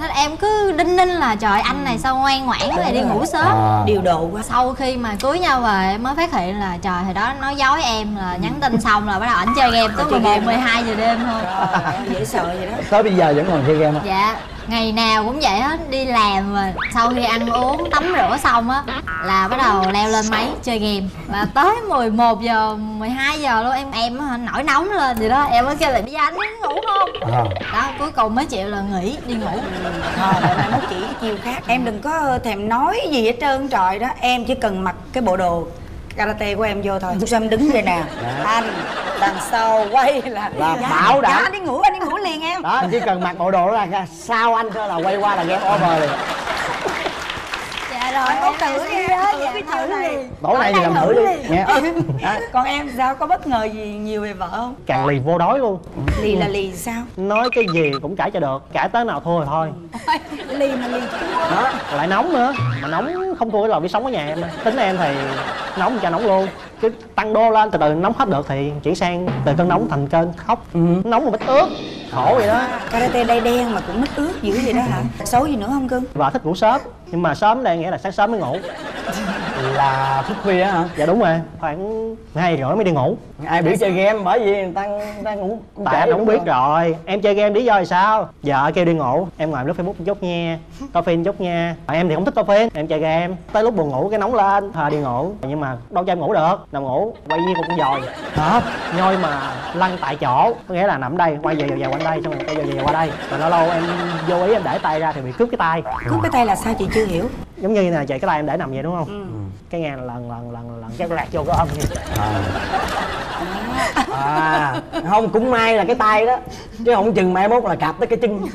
Thế là em cứ đinh ninh là trời anh này sao ngoan ngoãn lại đi ngủ sớm. À. Điều độ quá. Sau khi mà cưới nhau về em mới phát hiện là trời hồi đó nói dối em là nhắn tin xong là bắt đầu ảnh chơi game tới 11, 12 giờ đêm thôi. Dễ sợ vậy đó. Tới bây giờ vẫn còn chơi game không? Dạ ngày nào cũng vậy hết đi làm rồi sau khi ăn uống tắm rửa xong á là bắt đầu leo lên máy chơi game. Và tới 11 giờ 12 giờ luôn em em nổi nóng lên vậy đó. Em mới kêu là bây giờ anh ngủ không? À. đó cuối cùng mới chịu là nghỉ đi ngủ. Thôi mai mốt chỉ cái chiêu khác. Em đừng có thèm nói gì hết trơn trời đó. Em chỉ cần mặc cái bộ đồ karate của em vô thôi. Sao em đứng đây nè? Anh đằng sau quay là Là Dạ, bảo đảm. dạ, anh đi ngủ anh đi ngủ liền em. Đó chỉ cần mặc bộ đồ đó là sao anh thôi là quay qua là game over liền. dạ rồi có em thử đi á, thử dạ, cái thử chiêu này. liền. tối nay thì làm thử đi. nghe. À, [LAUGHS] Còn em sao có bất ngờ gì nhiều về vợ không? càng lì vô đói luôn. Lì là lì sao? nói cái gì cũng cãi cho được cãi tới nào thua thì thôi. [LAUGHS] Lì mà lì chua đó lại nóng nữa. Mà nóng không thua cái lò vi sóng ở nhà em. Tính em thì nóng cho nóng luôn. Cứ tăng đô lên từ từ nóng hết được thì chuyển sang từ cơn nóng thành cơn khóc. Nóng mà bít ướt khổ vậy đó. Karate đay đen mà cũng mất ướt dữ vậy đó hả? Xấu gì nữa không cưng? vợ thích ngủ sớm nhưng mà sớm đây nghĩa là sáng sớm mới ngủ. Là thức khuya á hả? Dạ đúng rồi khoảng hai rưỡi mới đi ngủ. Ai biểu chơi game bởi vì người ta ta ngủ cũng tại anh không đúng biết không? rồi em chơi game lý do là sao? Vợ kêu đi ngủ em ngồi lướt facebook một chút nha coi phim chút nha. Còn em thì không thích coi phim em chơi game. Tới lúc buồn ngủ cái nóng lên thôi đi ngủ. Nhưng mà đâu cho em ngủ được nằm ngủ quay như con dòi hả? Nhoi mà lăn tại chỗ có nghĩa là nằm đây quay về về quanh đây xong rồi quay về về qua đây. Rồi lâu lâu em vô ý em để tay ra thì bị cướp cái tay. Cướp cái tay là sao chị chưa hiểu? Giống như là chị cái tay em để nằm vậy đúng không? Cái nghe lần lần lần lần cái lạc vô cái ôm vậy à không cũng may là cái tay đó. Chứ không chừng mai mốt là cạp tới cái chân.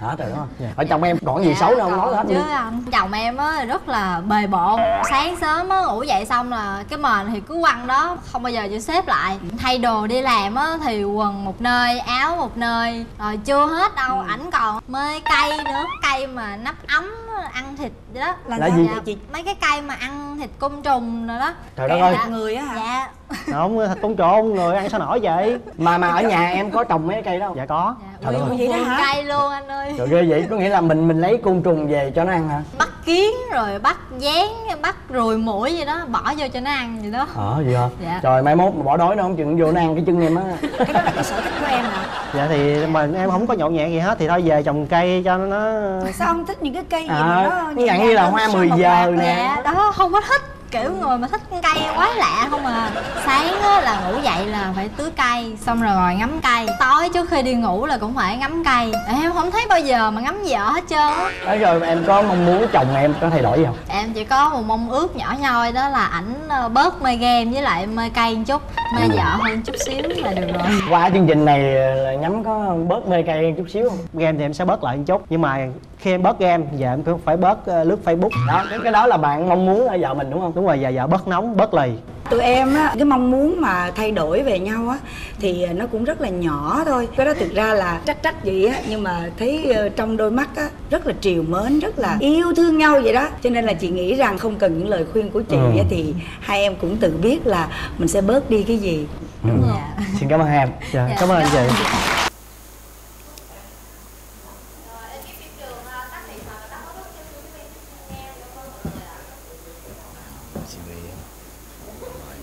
Hả trời ơi. Ở chồng em còn gì xấu đâu không nói hết chứ anh chồng em á rất là bề bộn. Sáng sớm á ngủ dậy xong là cái mền thì cứ quăng đó không bao giờ chịu xếp lại. Thay đồ đi làm á thì quần một nơi áo một nơi rồi chưa hết đâu ảnh còn mê cây nữa. Cây mà nắp ấm ăn thịt vậy đó. Là Là gì? Dạ, chị? mấy cái cây mà ăn thịt côn trùng rồi đó. Trời đất ơi. Dạ. Người á hả? dạ không thật con trộn người ăn sao nổi vậy mà mà ở nhà em có trồng mấy cái cây đó không dạ có dạ Trời ơi. Vậy đó hả? cây luôn anh ơi trời ghê vậy có nghĩa là mình mình lấy côn trùng về cho nó ăn hả bắt kiến rồi bắt dán bắt ruồi muỗi gì đó bỏ vô cho nó ăn vậy đó ờ gì hả Dạ. trời mai mốt mà bỏ đói nó không chừng vô nó ăn cái chân em á Cái đó là cái sở thích của em hả? dạ thì mà em không có nhậu nhẹt gì hết thì thôi về trồng cây cho nó Sao không thích những cái cây gì À, mà nó dạng như là hoa hơn, 10 sao giờ nè. dạ đó không có thích kiểu người mà thích cây quá lạ không à. Sáng á, là ngủ dậy là phải tưới cây xong rồi ngồi ngắm cây tối trước khi đi ngủ là cũng phải ngắm cây em không thấy bao giờ mà ngắm vợ hết trơn á. Rồi em có mong muốn chồng em có thay đổi gì không? Em chỉ có một mong ước nhỏ nhoi đó là ảnh ờ, bớt mê game với lại mê cây một chút mê vợ hơn chút xíu là được rồi. Qua chương trình này là nhắm có bớt mê cây chút xíu không? Game thì em sẽ bớt lại một chút nhưng mà khi em bớt game giờ em cũng phải bớt ờ, lướt facebook. Đó cái, cái đó là bạn mong muốn ở vợ mình đúng không? Đúng rồi giờ giờ bớt nóng bớt lì. Tụi em á cái mong muốn mà thay đổi về nhau á thì nó cũng rất là nhỏ thôi. Cái đó thực ra là trách trách vậy á nhưng mà thấy ờ, trong đôi mắt á rất là triều mến rất là yêu thương nhau vậy đó. Cho nên là chị nghĩ rằng không cần những lời khuyên của chị Ừ. á thì hai em cũng tự biết là mình sẽ bớt đi cái gì. Dạ. xin cảm ơn em. Dạ, Dạ, cảm ơn chị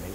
mấy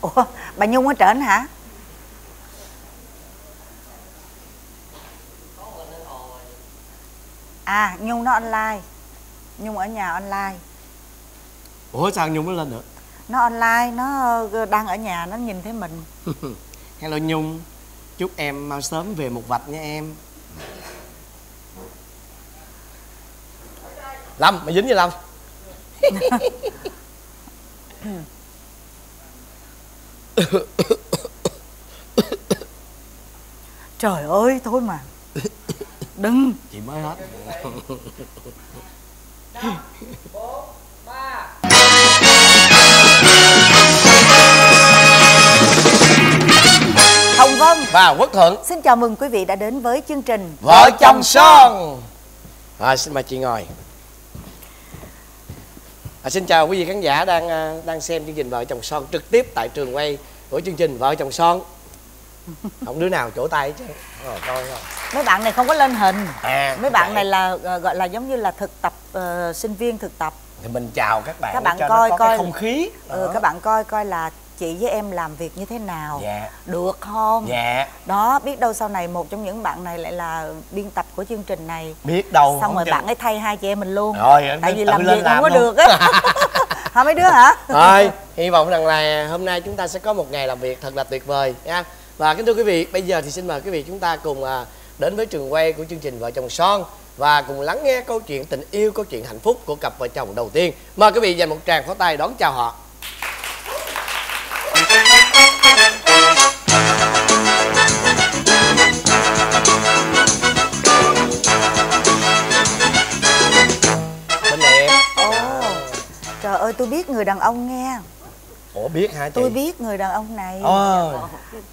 ủa bà nhung ở trển hả? À nhung nó online. Nhung ở nhà online. Ủa sao Nhung mới lên nữa nó online nó ờ, đang ở nhà nó nhìn thấy mình. [LAUGHS] Hello Nhung. Chúc em mau sớm về một vạch nha em lâm mày dính với lâm. Trời ơi thôi mà. Đừng. Chị mới hết. Hồng vân. Và quốc thuận. Xin chào mừng quý vị đã đến với chương trình vợ chồng son. à, xin mời chị ngồi à, xin chào quý vị khán giả đang à, đang xem chương trình vợ chồng son trực tiếp tại trường quay của chương trình vợ chồng son. [LAUGHS] Không đứa nào chỗ tay chứ rồi coi coi mấy bạn này không có lên hình. À mấy bạn vậy. này là ờ, gọi là giống như là thực tập ờ, sinh viên thực tập. Thì mình chào các bạn các bạn coi có cái coi. không khí. Ừ, các bạn coi coi là chị với em làm việc như thế nào dạ được không dạ đó biết đâu sau này một trong những bạn này lại là biên tập của chương trình này biết đâu xong không rồi chừng. bạn ấy thay hai chị em mình luôn rồi tại vì làm việc không có được á [LAUGHS] hả mấy đứa hả Rồi, hy vọng rằng là hôm nay chúng ta sẽ có một ngày làm việc thật là tuyệt vời nha. Và kính thưa quý vị, bây giờ thì xin mời quý vị chúng ta cùng à, đến với trường quay của chương trình Vợ chồng son và cùng lắng nghe câu chuyện tình yêu, câu chuyện hạnh phúc của cặp vợ chồng đầu tiên. Mời quý vị dành một tràng pháo tay đón chào họ. Ơi tôi biết người đàn ông nghe. Ủa biết hả chị? tôi biết người đàn ông này. Ồ,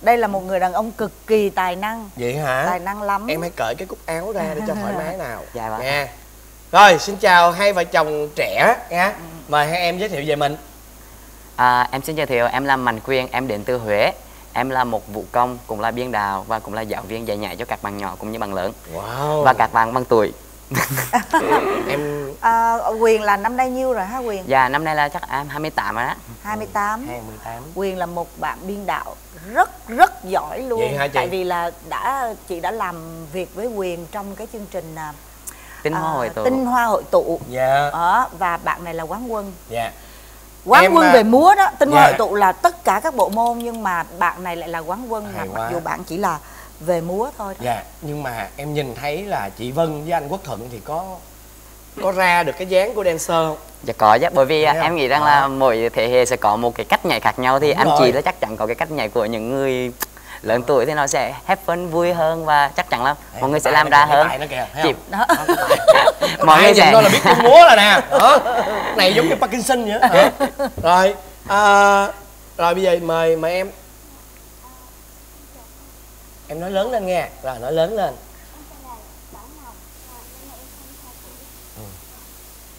đây là một người đàn ông cực kỳ tài năng. Vậy hả? tài năng lắm. Em hãy cởi cái cúc áo ra để cho thoải mái nào. Dạ vâng. nha. Rồi xin chào hai vợ chồng trẻ nha. Mời hai em giới thiệu về mình. À, em xin giới thiệu em là Mạnh Quyền, em đến từ Huế. Em là một vũ công, cũng là biên đạo và cũng là giáo viên dạy nhảy cho các bạn nhỏ cũng như bạn lớn. Wow. Và các bạn bằng tuổi. [LAUGHS] em à, quyền là năm nay nhiêu rồi hả quyền Dạ năm nay là chắc em 28 rồi đó. 28 28 quyền là một bạn biên đạo rất rất giỏi luôn Vậy hả chị? tại vì là đã chị đã làm việc với quyền trong cái chương trình à, Tinh hoa à, hội tụ. tinh hoa hội tụ dạ đó và bạn này là quán quân dạ quán Em, quân à, về múa đó tinh hoa dạ. hội tụ là tất cả các bộ môn nhưng mà bạn này lại là quán quân Hay mặc quá. dù bạn chỉ là về múa thôi đó. dạ nhưng mà em nhìn thấy là chị Vân với anh Quốc Thuận thì có có ra được cái dáng của dancer không Dạ có chứ, bởi vì không? em nghĩ rằng Đó. là mỗi thế hệ sẽ có một cái cách nhảy khác nhau thì Đúng anh rồi. chị là chắc chắn có cái cách nhảy của những người lớn tuổi thì nó sẽ fun vui hơn và chắc chắn là mọi người sẽ làm nó ra hơn. nó kìa Chị- không [LAUGHS] Mọi mọi người sẽ nó là biết múa rồi nè đó này giống như Parkinson vậy đó [LAUGHS] Hả? rồi à, rồi bây giờ mời mời em em nói lớn lên nghe rồi nói lớn lên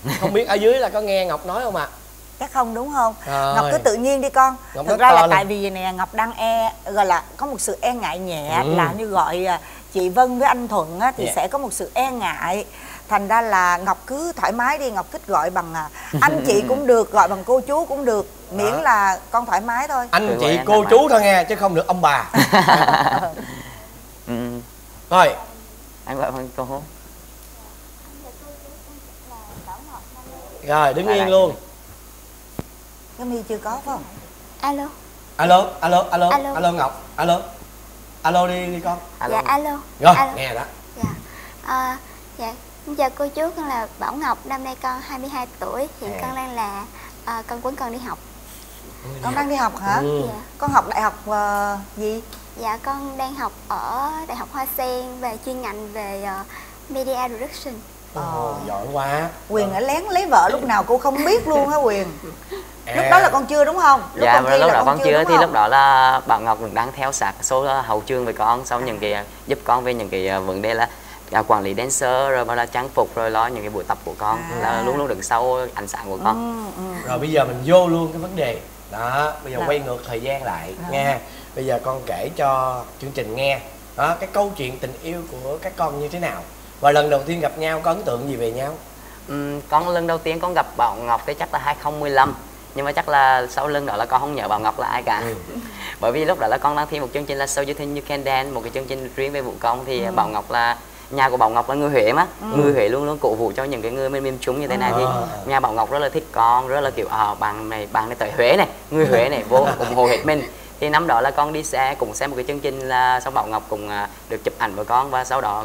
Ừ. không biết ở dưới là có nghe ngọc nói không ạ chắc không đúng không Rồi. ngọc cứ tự nhiên đi con Ngọc thực ra là tại vì nè ngọc đang e gọi là có một sự e ngại nhẹ Ừ. là như gọi à, chị vân với anh thuận á, thì Dạ. sẽ có một sự e ngại thành ra là ngọc cứ thoải mái đi ngọc thích gọi bằng à, anh chị [LAUGHS] cũng được gọi bằng cô chú cũng được miễn Đó. là con thoải mái thôi anh chị cô chú thôi nghe chứ không được ông bà [LAUGHS] rồi. Anh gọi bằng cô hô. rồi đứng Lại yên lại. luôn. Cái mi chưa có phải không? Alo. Alo alo alo Alo. alo ngọc alo. Alo đi đi con. Alo. dạ alo. Rồi alo. nghe đó dạ. À, dạ chào cô chú con là bảo ngọc năm nay con 22 tuổi. Hiện À. con đang là à, con quấn con đi học. Con đang đi học hả? Ừ. dạ. Con học đại học ờ, gì dạ con đang học ở đại học hoa sen về chuyên ngành về ờ, media production Ồ, giỏi quá. Quyền ở lén lấy vợ lúc nào cô không biết luôn á quyền. Lúc À. đó là con chưa đúng không? Lúc dạ con và thi lúc là đó con chưa đúng thì lúc đó là bạn Ngọc cũng đang theo sát số ờ, hậu trường với con sau những cái ờ, giúp con về những cái ờ, vấn đề là à, quản lý dancer rồi bao là trang phục rồi lo những cái buổi tập của con. À. là luôn luôn đứng sau ánh sáng của con. Ừ, ừ. rồi bây giờ mình vô luôn cái vấn đề. Đó bây giờ Là- quay ngược thời gian lại Đó. nghe bây giờ con kể cho chương trình nghe đó cái câu chuyện tình yêu của các con như thế nào và lần đầu tiên gặp nhau có ấn tượng gì về nhau Ừm, con lần đầu tiên con gặp Bảo Ngọc thì chắc là 2015 nhưng mà chắc là sau lần đó là con không nhớ Bảo Ngọc là ai cả Ừ. [LAUGHS] bởi vì lúc đó là con đang thi một chương trình là Show You Think You Can Dance một cái chương trình riêng về vũ công thì Ừ. Bảo Ngọc là nhà của Bảo Ngọc là người Huế mà Ừ. người Huế luôn luôn cổ vũ cho những cái người miền Trung như thế này thì À. nhà Bảo Ngọc rất là thích con rất là kiểu à, bạn này bạn này tới Huế này người Huế này vô ủng hộ hết mình [LAUGHS] thì năm đó là con đi xe cùng xem một cái chương trình là sau Bảo Ngọc cùng à, được chụp ảnh với con và sau đó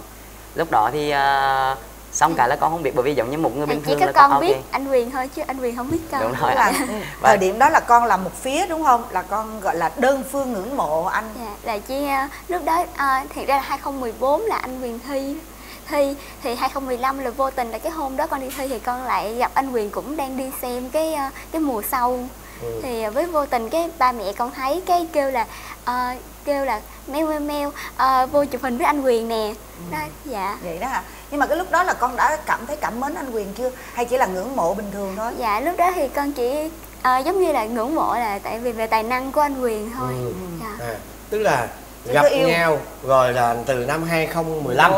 lúc đó thì à, xong cả là con không biết bởi vì giống như một người bình chỉ thường có là con ok. biết anh Quyền thôi chứ anh Quyền không biết con. Đúng rồi. là [LAUGHS] Và- thời điểm đó là con là một phía đúng không? Là con gọi là đơn phương ngưỡng mộ anh. Dạ, là chỉ ờ, lúc đó uh, thiệt ra là 2014 là anh Quyền thi. Thi thì 2015 là vô tình là cái hôm đó con đi thi thì con lại gặp anh Quyền cũng đang đi xem cái cái mùa sau Ừ. thì ờ, với vô tình cái ba mẹ con thấy cái kêu là ờ, kêu là meo meo meo ờ, vô chụp hình với anh Quyền nè. Đó dạ. Vậy đó hả? Nhưng mà cái lúc đó là con đã cảm thấy cảm mến anh quyền chưa? Hay chỉ là ngưỡng mộ bình thường thôi? Dạ lúc đó thì con chỉ ờ, giống như là ngưỡng mộ là tại vì về tài năng của anh Quyền thôi. Ừ. dạ. à, tức là Chứ gặp yêu. nhau rồi là từ năm 2015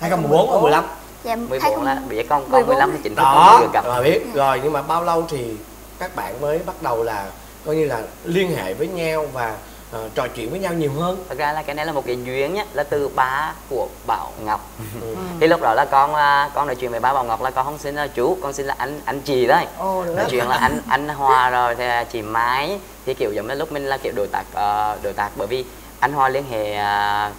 2014 hay 15 dạ 14 là biết con con 14. 15 thì chính thức đó con được gặp. rồi biết. Rồi nhưng mà bao lâu thì các bạn mới bắt đầu là coi như là liên hệ với nhau và ờ, trò chuyện với nhau nhiều hơn. Thật ra là cái này là một cái duyên nhá là từ ba của bảo ngọc. Ừ. thì lúc đó là con à, con nói chuyện với ba bảo ngọc là con không xin là chú con xin là anh anh chị đấy Ồ, nói chuyện là anh anh hòa rồi thì chị mai. Thì kiểu giống như lúc mình là kiểu đối tác ờ, đối tác bởi vì anh hòa liên hệ à,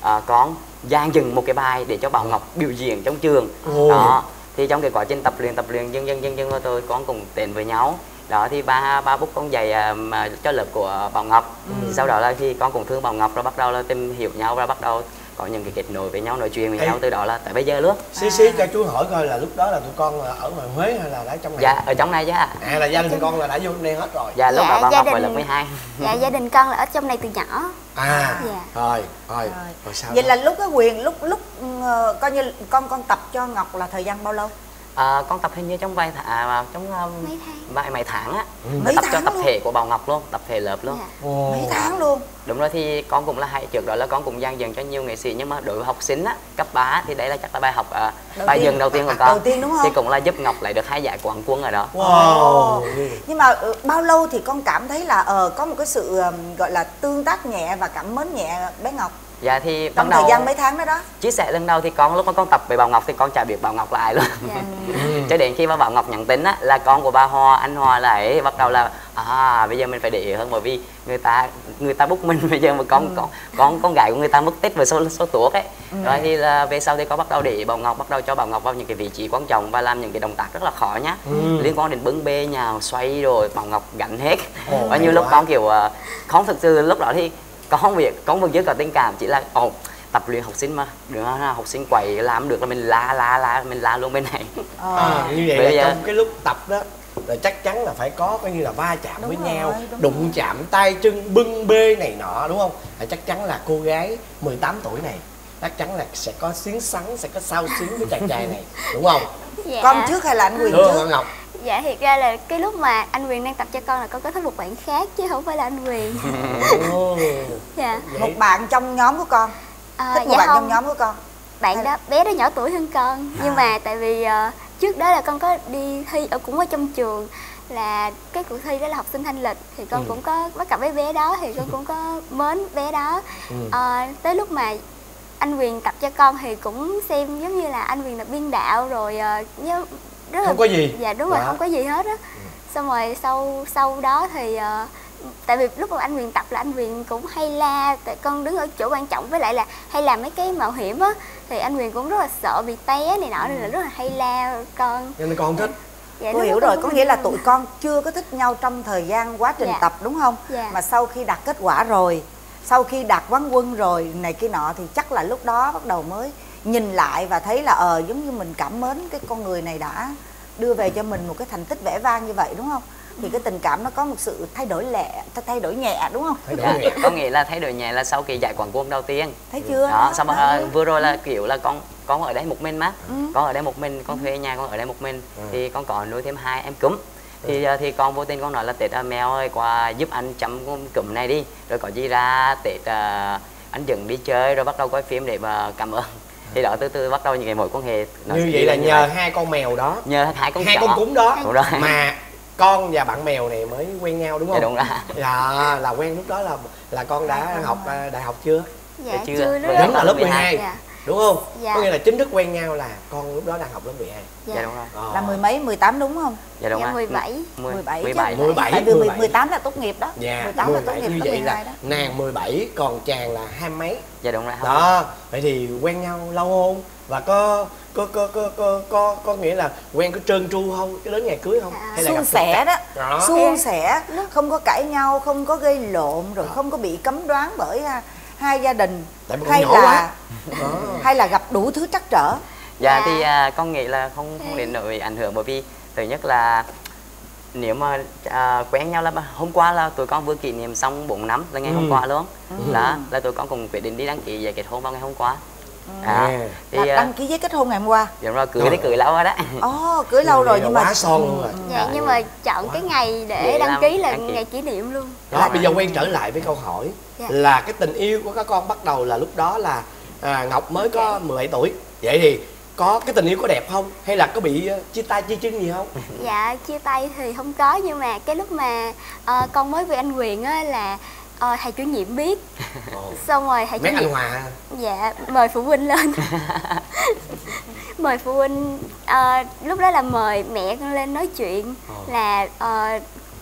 à, con dàn dựng một cái bài để cho bảo ngọc biểu diễn trong trường. Ồ. đó thì trong cái quá trình tập luyện tập luyện dần dần dần dần tôi con cùng đến với nhau. Đó thì ba ba bút con giày à, mà cho lớp của bảo ngọc. Thì sau đó là khi con cũng thương bảo ngọc rồi bắt đầu là tìm hiểu nhau và bắt đầu có những cái kết nối với nhau nói chuyện với Ê. nhau từ đó là tới bây giờ luôn. Xí xí cho chú hỏi coi là lúc đó là tụi con là ở ngoài Huế hay là ở trong này? Dạ ở trong này chứ ạ à là gia đình con là đã vô đây hết rồi. Dạ lúc Dạ, đó ngọc ở đình- lớp 12 dạ gia đình con là ở trong này từ nhỏ. À Dạ. rồi rồi. Rồi. Sao vậy đó? là lúc cái quyền lúc lúc ờ, coi như con con tập cho ngọc là thời gian bao lâu À, con tập hình như trong vài tháng à, trong um, vài mấy tháng á. Ừ. Mấy tập cho tháng tập luôn? thể của Bảo Ngọc luôn tập thể lớp luôn. Mấy tháng luôn. Đúng rồi thì con cũng là hay trước đó là con cũng dàn dựng cho nhiều nghệ sĩ nhưng mà đối với học sinh á cấp 3 thì đấy là chắc là bài học à, Đầu bài dừng đầu tiên của con. Đầu tiên đúng không? thì cũng là giúp Ngọc lấy được hai giải quán quân ở đó. Ồ. nhưng mà ờ, bao lâu thì con cảm thấy là ờ có một cái sự ờm, gọi là tương tác nhẹ và cảm mến nhẹ bé ngọc dạ thì trong ban đầu thời gian mấy tháng đó đó chia sẻ lần đầu thì con lúc mà con tập với Bảo Ngọc thì con chả biết Bảo Ngọc là ai luôn [LAUGHS] cho đến khi mà Bảo Ngọc nhận tin á là con của ba Hoa anh Hoa là ấy bắt đầu là à bây giờ mình phải để ý hơn bởi vì người ta người ta bút mình [LAUGHS] bây giờ mà con con con con gái của người ta mất tích về số số tuổi ấy Ừ. rồi thì là về sau thì con bắt đầu để ý Bảo Ngọc bắt đầu cho Bảo Ngọc vào những cái vị trí quan trọng và làm những cái động tác rất là khó nhá Ừ. liên quan đến bưng bê nhào xoay rồi Bảo Ngọc gánh hết Ồ, và hay như lúc quá. con kiểu à, không thực sự lúc đó thì con không biết con vẫn chưa có tình cảm chỉ là ồ tập luyện học sinh mà. Đứa nào học sinh quậy làm được là mình la la la mình la luôn bên này. À, như vậy Bây là giờ- trong cái lúc tập đó là chắc chắn là phải có coi như là va chạm với rồi, nhau đúng đụng chạm tay chân bưng bê này nọ đúng không? Là chắc chắn là cô gái 18 tuổi này chắc chắn là sẽ có xuyến sắn sẽ có sao xuyến với chàng trai này đúng không? Dạ. con trước hay là anh quyền đúng không trước Ngọc dạ thiệt ra là cái lúc mà anh Quyền đang tập cho con là con có thích một bạn khác chứ không phải là anh Quyền Ồ. [LAUGHS] dạ một bạn trong nhóm của con À, thích một dạ bạn không. trong nhóm của con bạn đó bé đó nhỏ tuổi hơn con nhưng À. mà tại vì ờ, trước đó là con có đi thi ở cũng ở trong trường là cái cuộc thi đó là học sinh thanh lịch thì con Ừ. cũng có bắt cặp với bé đó thì con cũng có mến bé đó Ừ. Ờ, tới lúc mà anh Quyền tập cho con thì cũng xem giống như là anh Quyền là biên đạo rồi ờ, nhớ rất là Không có gì. dạ đúng rồi Dạ. không có gì hết á. Xong rồi sau sau đó thì ờ, tại vì lúc mà anh Quyền tập là anh Quyền cũng hay la tại con đứng ở chỗ quan trọng với lại là hay làm mấy cái mạo hiểm á. Thì anh Quyền cũng rất là sợ bị té này nọ nên là rất là hay la con. Nên con không thích. Dạ, cô hiểu rồi có nghĩa là tụi con chưa có thích nhau trong thời gian quá trình Dạ. tập đúng không? Dạ. mà sau khi đạt kết quả rồi sau khi đạt quán quân rồi này kia nọ thì chắc là lúc đó bắt đầu mới nhìn lại và thấy là ờ giống như mình cảm mến cái con người này đã đưa về cho mình một cái thành tích vẻ vang như vậy đúng không? Thì cái tình cảm nó có một sự thay đổi lẹ thay đổi nhẹ đúng không? Dạ, có nghĩa là thay đổi nhẹ là sau kỳ giải quán quân đầu tiên. Thấy chưa? Đó xong rồi Đấy. à, vừa rồi là kiểu là con con ở đây một mình mà. Ừ. con ở đây một mình con thuê nhà con ở đây một mình. Thì con có nuôi thêm hai em cúm. Thì à, thì con vô tình con nói là tết à, mèo ơi qua giúp anh chăm con cúm này đi. Rồi có gì ra tết à, anh dừng đi chơi rồi bắt đầu quay phim để mà cảm ơn thì đó từ từ bắt đầu những cái mối quan hệ nó như vậy là như nhờ vậy. hai con mèo đó nhờ hai con hai chó. con cún đó đúng rồi mà con và bạn mèo này mới quen nhau đúng không Dạ, đúng rồi. dạ là quen lúc đó là là con đã học à, đại học chưa Dạ, chưa. chưa, Vẫn đó vẫn là lớp 12 12. Dạ. Đúng không? Dạ. có nghĩa là chính thức quen nhau là con lúc đó đang học lớp 12 dạ. Đúng rồi. Ờ. là mười mấy 18 đúng không? Dạ đúng Dạ, rồi. 17. Mười- 17 17 chứ. 17, tại vì 17. 18 là tốt nghiệp đó. Dạ, 18 là tốt 17 nghiệp như lớp vậy 12 là đó. nàng 17 còn chàng là hai mấy. Dạ đúng rồi. Đó vậy thì quen nhau lâu không? Và có có có có có có, có nghĩa là quen có trơn tru không? Cái đến ngày cưới không? Hay là suôn sẻ đó. đó. Suôn sẻ. Không có cãi nhau không có gây lộn rồi không có bị cấm đoán bởi ha, hai gia đình hay là quá. [LAUGHS] hay là gặp đủ thứ trắc trở dạ thì à, con nghĩ là không không đến nỗi ảnh hưởng bởi vì thứ nhất là nếu mà à, quen nhau là hôm qua là tụi con vừa kỷ niệm xong 4 năm là ngày Ừ. hôm qua luôn Ừ. đó là tụi con cùng quyết định đi đăng ký giấy kết hôn vào ngày hôm qua À, là thì à, đăng ký giấy kết hôn ngày hôm qua. đúng rồi cưới thì cưới lâu rồi đó. Ồ cưới lâu rồi nhưng mà dạ nhưng mà chọn cái ngày để đăng ký là ngày kỷ niệm luôn. Đó bây giờ quay trở lại với câu hỏi. Dạ. là cái tình yêu của các con bắt đầu là lúc đó là à, ngọc mới có 17 tuổi. Vậy thì có cái tình yêu có đẹp không? Hay là có bị ờ, chia tay chia chân gì không? Dạ chia tay thì không có nhưng mà cái lúc mà ờ, con mới về anh quyền á là ờ, thầy chủ nhiệm biết. Xong rồi thầy chủ mấy anh nhiệm hòa dạ mời phụ huynh lên. [LAUGHS] Mời phụ huynh ờ, lúc đó là mời mẹ con lên nói chuyện. Là ờ,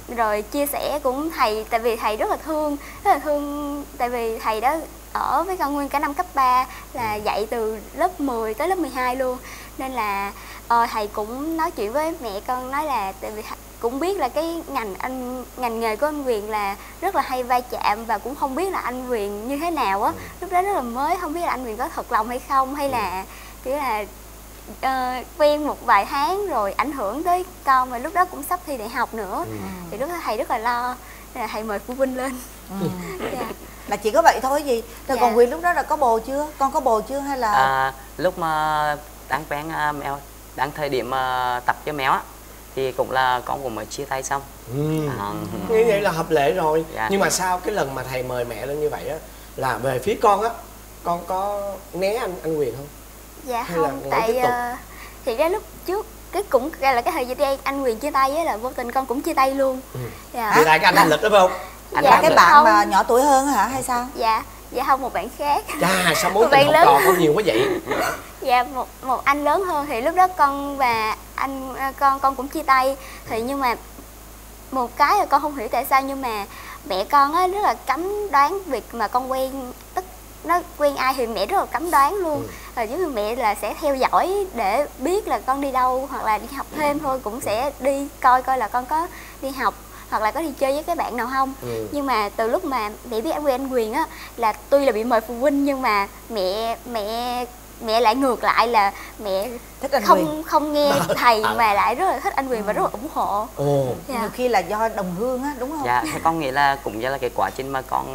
rồi chia sẻ cũng thầy tại vì thầy rất là thương rất là thương tại vì thầy đó ở với con nguyên cả năm cấp 3 là dạy từ lớp 10 tới lớp 12 luôn. Nên là ờ, thầy cũng nói chuyện với mẹ con nói là tại vì cũng biết là cái ngành anh ngành nghề của anh Quyền là rất là hay va chạm và cũng không biết là anh Quyền như thế nào á. Lúc đó rất là mới không biết là anh Quyền có thật lòng hay không hay là kiểu là ờ, quen một vài tháng rồi ảnh hưởng tới con và lúc đó cũng sắp thi đại học nữa. Thì lúc đó thầy rất là lo nên là thầy mời phụ huynh lên. Dạ. [LAUGHS] là chỉ có vậy thôi gì. Rồi Dạ. còn quyền lúc đó là có bồ chưa? Con có bồ chưa hay là à, lúc mà đang quen à, mèo đang thời điểm mà tập cho mèo á thì cũng là con cũng mới chia tay xong Ừ. À, như vậy là hợp lệ rồi Dạ. nhưng mà sau cái lần mà thầy mời mẹ lên như vậy á là về phía con á con có né anh anh quyền không dạ Hay là không ngồi tại tiếp tục? ờ, thì ra lúc trước cái cũng ra là cái thời gian anh Quyền chia tay á là vô tình con cũng chia tay luôn dạ. thì lại cái anh lực đó phải không anh Dạ, là cái dạ bạn không. mà nhỏ tuổi hơn hả hay sao dạ dạ không một bạn khác. Chà, sao mối Một tình học lớn. trò con nhiều quá vậy? Dạ một một anh lớn hơn thì lúc đó con và anh ờ, con con cũng chia tay. Thì nhưng mà một cái là con không hiểu tại sao nhưng mà mẹ con á rất là cấm đoán việc mà con quen tất nó quen ai thì mẹ rất là cấm đoán luôn. Rồi giống như mẹ là sẽ theo dõi để biết là con đi đâu hoặc là đi học thêm thôi cũng sẽ đi coi coi là con có đi học hoặc là có đi chơi với cái bạn nào không Ừ. nhưng mà từ lúc mà mẹ biết anh quen anh quyền á là tuy là bị mời phụ huynh nhưng mà mẹ mẹ mẹ lại ngược lại là mẹ thích anh không Quyền. không nghe thầy À. mà lại rất là thích anh quyền và rất là ủng hộ ồ Dạ. nhiều khi là do đồng hương á đúng không dạ thì con nghĩ là cũng như là cái quá trình mà con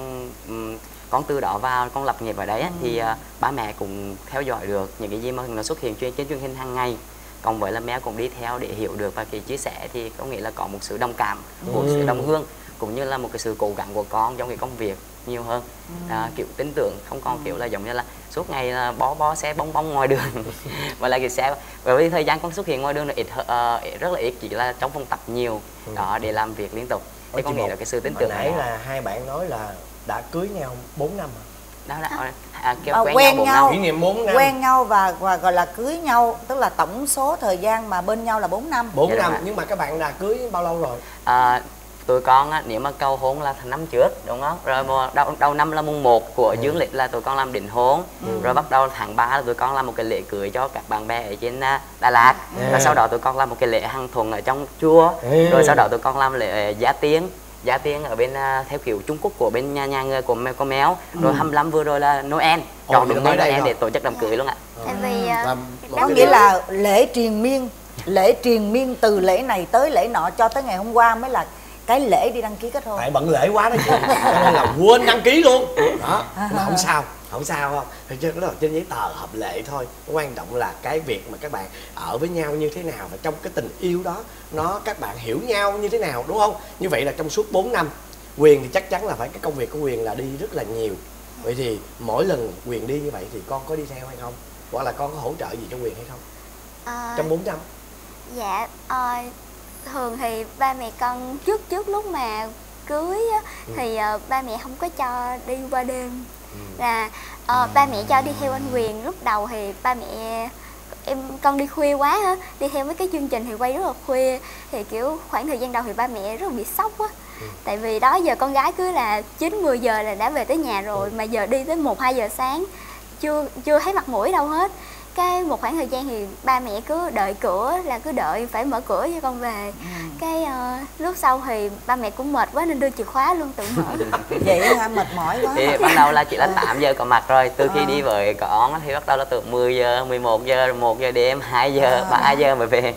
ừm, con từ đó vào con lập nghiệp ở đấy á, thì à, ba mẹ cũng theo dõi được những cái gì mà nó xuất hiện trên trên truyền hình hàng ngày còn với là mẹ cũng đi theo để hiểu được và cái chia sẻ thì con nghĩ là có một sự đồng cảm một sự Ừ. đồng hương cũng như là một cái sự cố gắng của con trong cái công việc nhiều hơn à, kiểu tin tưởng không còn kiểu là giống như là suốt ngày là bó bó xe bong bong ngoài đường [LAUGHS] và là cái xe bởi vì thời gian con xuất hiện ngoài đường là ít ờ, rất là ít chỉ là trong phòng tập nhiều đó để làm việc liên tục thì con nghĩ là cái sự tin tưởng nãy đó. là hai bạn nói là đã cưới nhau 4 năm hả? Đó đó. À, kêu Ờ, quen, quen nhau, nhau Kỷ năm. niệm 4 năm. quen nhau và, và gọi là cưới nhau tức là tổng số thời gian mà bên nhau là 4 năm. 4 Dạ năm. đúng ạ. nhưng mà các bạn đã cưới bao lâu rồi? À, tụi con á, nếu mà cầu hôn là tháng năm trước đúng không? Rồi mùa- đầu, đầu năm là mùng 1 của dương lịch là tụi con làm đính hôn. Ừ. rồi bắt đầu tháng 3 là tụi con làm một cái lễ cưới cho các bạn bè ở trên à, Đà Lạt. À. và sau đó tụi con làm một cái lễ hàng thuần ở trong chùa. Ừ. rồi sau đó tụi con làm lễ ờ, giá tiên giá tiên ở bên à, theo kiểu Trung Quốc của bên nhà nhà người của mèo con méo. Rồi Ừ. 25 vừa rồi là Noel. Chọn đúng là ngày tới đây Noel rồi. để tổ chức đám cưới luôn ạ. Tại vì ờ, một có nghĩa là lễ triền miên lễ triền miên từ lễ này tới lễ nọ cho tới ngày hôm qua mới là cái lễ đi đăng ký kết hôn. Tại bận lễ quá đó chị cho nên là quên đăng ký luôn. Đó [LAUGHS] mà không sao không sao không? Thì trên đó là trên giấy tờ hợp lệ thôi. Quan trọng là cái việc mà các bạn ở với nhau như thế nào và trong cái tình yêu đó nó các bạn hiểu nhau như thế nào đúng không? Như vậy là trong suốt 4 năm quyền thì chắc chắn là phải cái công việc của quyền là đi rất là nhiều. Vậy thì mỗi lần quyền đi như vậy thì con có đi theo hay không? Hoặc là con có hỗ trợ gì cho quyền hay không? Ờ, trong 4 năm? Dạ, ờ, thường thì ba mẹ con trước trước lúc mà cưới á, Ừ. thì ờ, ba mẹ không có cho đi qua đêm là ờ, ba mẹ cho đi theo anh Quyền. Lúc đầu thì ba mẹ em con đi khuya quá á đi theo mấy cái chương trình thì quay rất là khuya. Thì kiểu khoảng thời gian đầu thì ba mẹ rất là bị sốc á. Tại vì đó giờ con gái cứ là 9 10 giờ là đã về tới nhà rồi mà giờ đi tới 1 2 giờ sáng chưa chưa thấy mặt mũi đâu hết cái một khoảng thời gian thì ba mẹ cứ đợi cửa là cứ đợi phải mở cửa cho con về. Cái ờ, lúc sau thì ba mẹ cũng mệt quá nên đưa chìa khóa luôn tự mở. [LAUGHS] Vậy hả? Mệt mỏi quá. Thì ban đầu là chỉ là 8 giờ có mặt rồi. Từ khi Ờ. đi với con thì bắt đầu là từ 10 giờ 11 giờ rồi 1 giờ đêm 2 giờ 3 giờ mới về.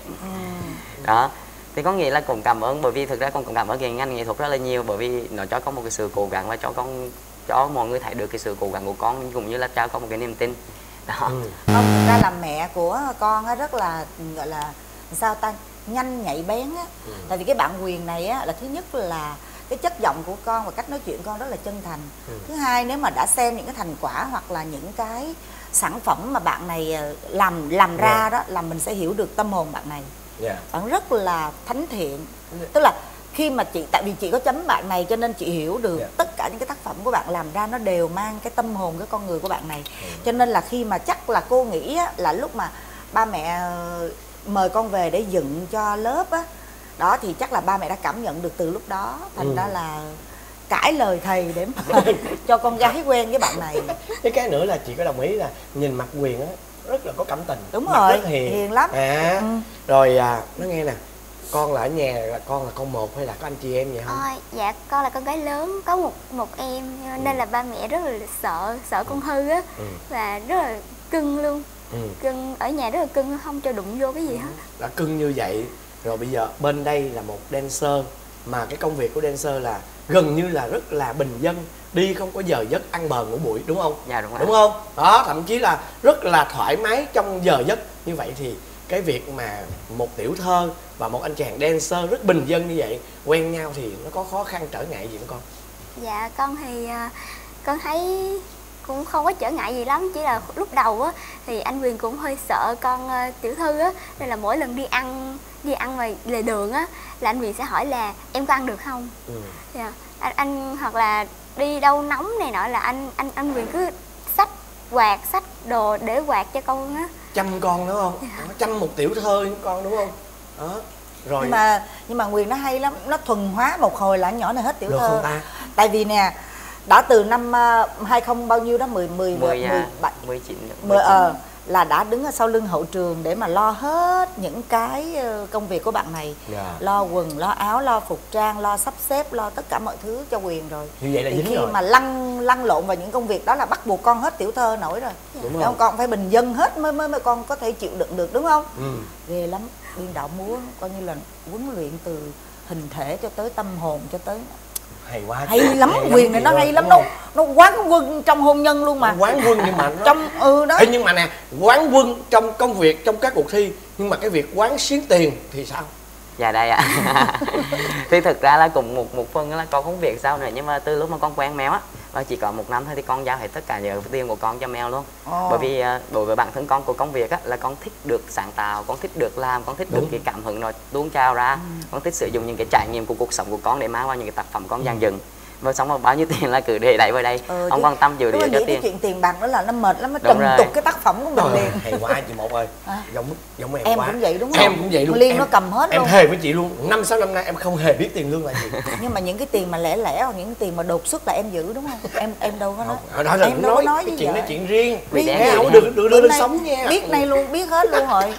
Đó. Thì có nghĩa là cũng cảm ơn bởi vì thực ra con cũng cảm ơn cái ngành nghệ thuật rất là nhiều bởi vì nó cho con một cái sự cố gắng và cho con cho mọi người thấy được cái sự cố gắng của con cũng như là cho con một cái niềm tin đó. Không thực ra là mẹ của con á rất là gọi là sao ta nhanh nhạy bén á. Tại vì cái bạn quyền này á là thứ nhất là cái chất giọng của con và cách nói chuyện con rất là chân thành. Thứ hai nếu mà đã xem những cái thành quả hoặc là những cái sản phẩm mà bạn này ờ, làm làm ra đó là mình sẽ hiểu được tâm hồn bạn này. Dạ. bạn rất là thánh thiện. Tức là khi mà chị tại vì chị có chấm bạn này cho nên chị hiểu được Dạ. tất cả những cái tác phẩm của bạn làm ra nó đều mang cái tâm hồn cái con người của bạn này cho nên là khi mà chắc là cô nghĩ á, là lúc mà ba mẹ ờ, mời con về để dựng cho lớp á đó thì chắc là ba mẹ đã cảm nhận được từ lúc đó thành Ừ. ra là cãi lời thầy để mà [LAUGHS] cho con gái quen với bạn này cái cái nữa là chị có đồng ý là nhìn mặt quyền á rất là có cảm tình Đúng mặt rồi, rất hiền hiền lắm. à, Ừ. rồi à, nó nghe nè con là ở nhà là con là con một hay là có anh chị em vậy không? Ôi, dạ con là con gái lớn có một một em nên là ba mẹ rất là sợ sợ con hư á Ừ. và rất là cưng luôn. Ừ. cưng ở nhà rất là cưng không cho đụng vô cái gì hết. Đã cưng như vậy rồi bây giờ bên đây là một dancer mà cái công việc của dancer là gần như là rất là bình dân đi không có giờ giấc ăn bờ ngủ bụi đúng không? Dạ đúng rồi. Đúng không? Đó thậm chí là rất là thoải mái trong giờ giấc. Như vậy thì cái việc mà một tiểu thơ và một anh chàng dancer rất bình dân như vậy quen nhau thì nó có khó khăn trở ngại gì không con? Dạ con thì à, con thấy cũng không có trở ngại gì lắm chỉ là lúc đầu á thì anh quyền cũng hơi sợ con à, tiểu thư á nên là mỗi lần đi ăn đi ăn ngoài lề đường á là anh quyền sẽ hỏi là em có ăn được không? Ừ. dạ anh, anh hoặc là đi đâu nóng này nọ là anh anh anh quyền cứ xách quạt xách đồ để quạt cho con á chăm con đúng không? Đó, chăm một tiểu thơ con đúng không? Đó rồi. Nhưng mà nhưng mà quyền nó hay lắm nó thuần hóa một hồi là nhỏ này hết tiểu được thơ. không ta? Tại vì nè đã từ năm uh, 20 bao nhiêu đó 10 10 10 10 à, bảy- 19 mười ờ là đã đứng ở sau lưng hậu trường để mà lo hết những cái ờ, công việc của bạn này. Dạ. lo quần lo áo lo phục trang lo sắp xếp lo tất cả mọi thứ cho quyền rồi. Như vậy là thì dính khi rồi. mà lăn lăn lộn vào những công việc đó là bắt buộc con hết tiểu thơ nổi rồi. Đúng Đúng không? con phải bình dân hết mới mới mới con có thể chịu đựng được đúng không? Ừ. ghê lắm. Biên đạo múa coi như là huấn luyện từ hình thể cho tới tâm hồn cho tới hay quá hay lắm quyền này nó hay lắm nó nó quán quân trong hôn nhân luôn mà. Quán quân nhưng mà nó trong ừ đó. Ê, nhưng mà nè quán quân trong công việc trong các cuộc thi nhưng mà cái việc quán xuyến tiền thì sao dạ đây ạ. [LAUGHS] Thì thực ra là cũng một một phần là con không biết sao nữa nhưng mà từ lúc mà con quen mèo á và chỉ có một năm thôi thì con giao hết tất cả những tiền của con cho mèo luôn. Ồ. bởi vì à, đối với bản thân con của công việc á là con thích được sáng tạo con thích được làm con thích được Đúng. cái cảm hứng nó tuôn trào ra con thích sử dụng những cái trải nghiệm của cuộc sống của con để mang vào những cái tác phẩm con dàn dựng và xong rồi bao nhiêu tiền là cứ để đẩy vào đây. Ừ, không chứ- quan tâm dự địa cho tiền. chuyện tiền bạc đó là nó mệt lắm nó rồi. tục cái tác phẩm của mình liền. hay quá chị một ơi. À. giống giống em, Em quá. cũng vậy đúng em không? cũng vậy luôn. Liên em, nó cầm hết em luôn. thề với chị luôn. Năm sáu năm nay em không hề biết tiền lương là gì. [LAUGHS] Nhưng mà những cái tiền mà lẻ lẻ hoặc những cái tiền mà đột xuất là em giữ đúng không? Em em đâu có nói. Ở đó là em đâu có nói cái chuyện đó chuyện riêng. Bị nghe không được được đưa lên sống nha. biết nay luôn biết hết luôn rồi.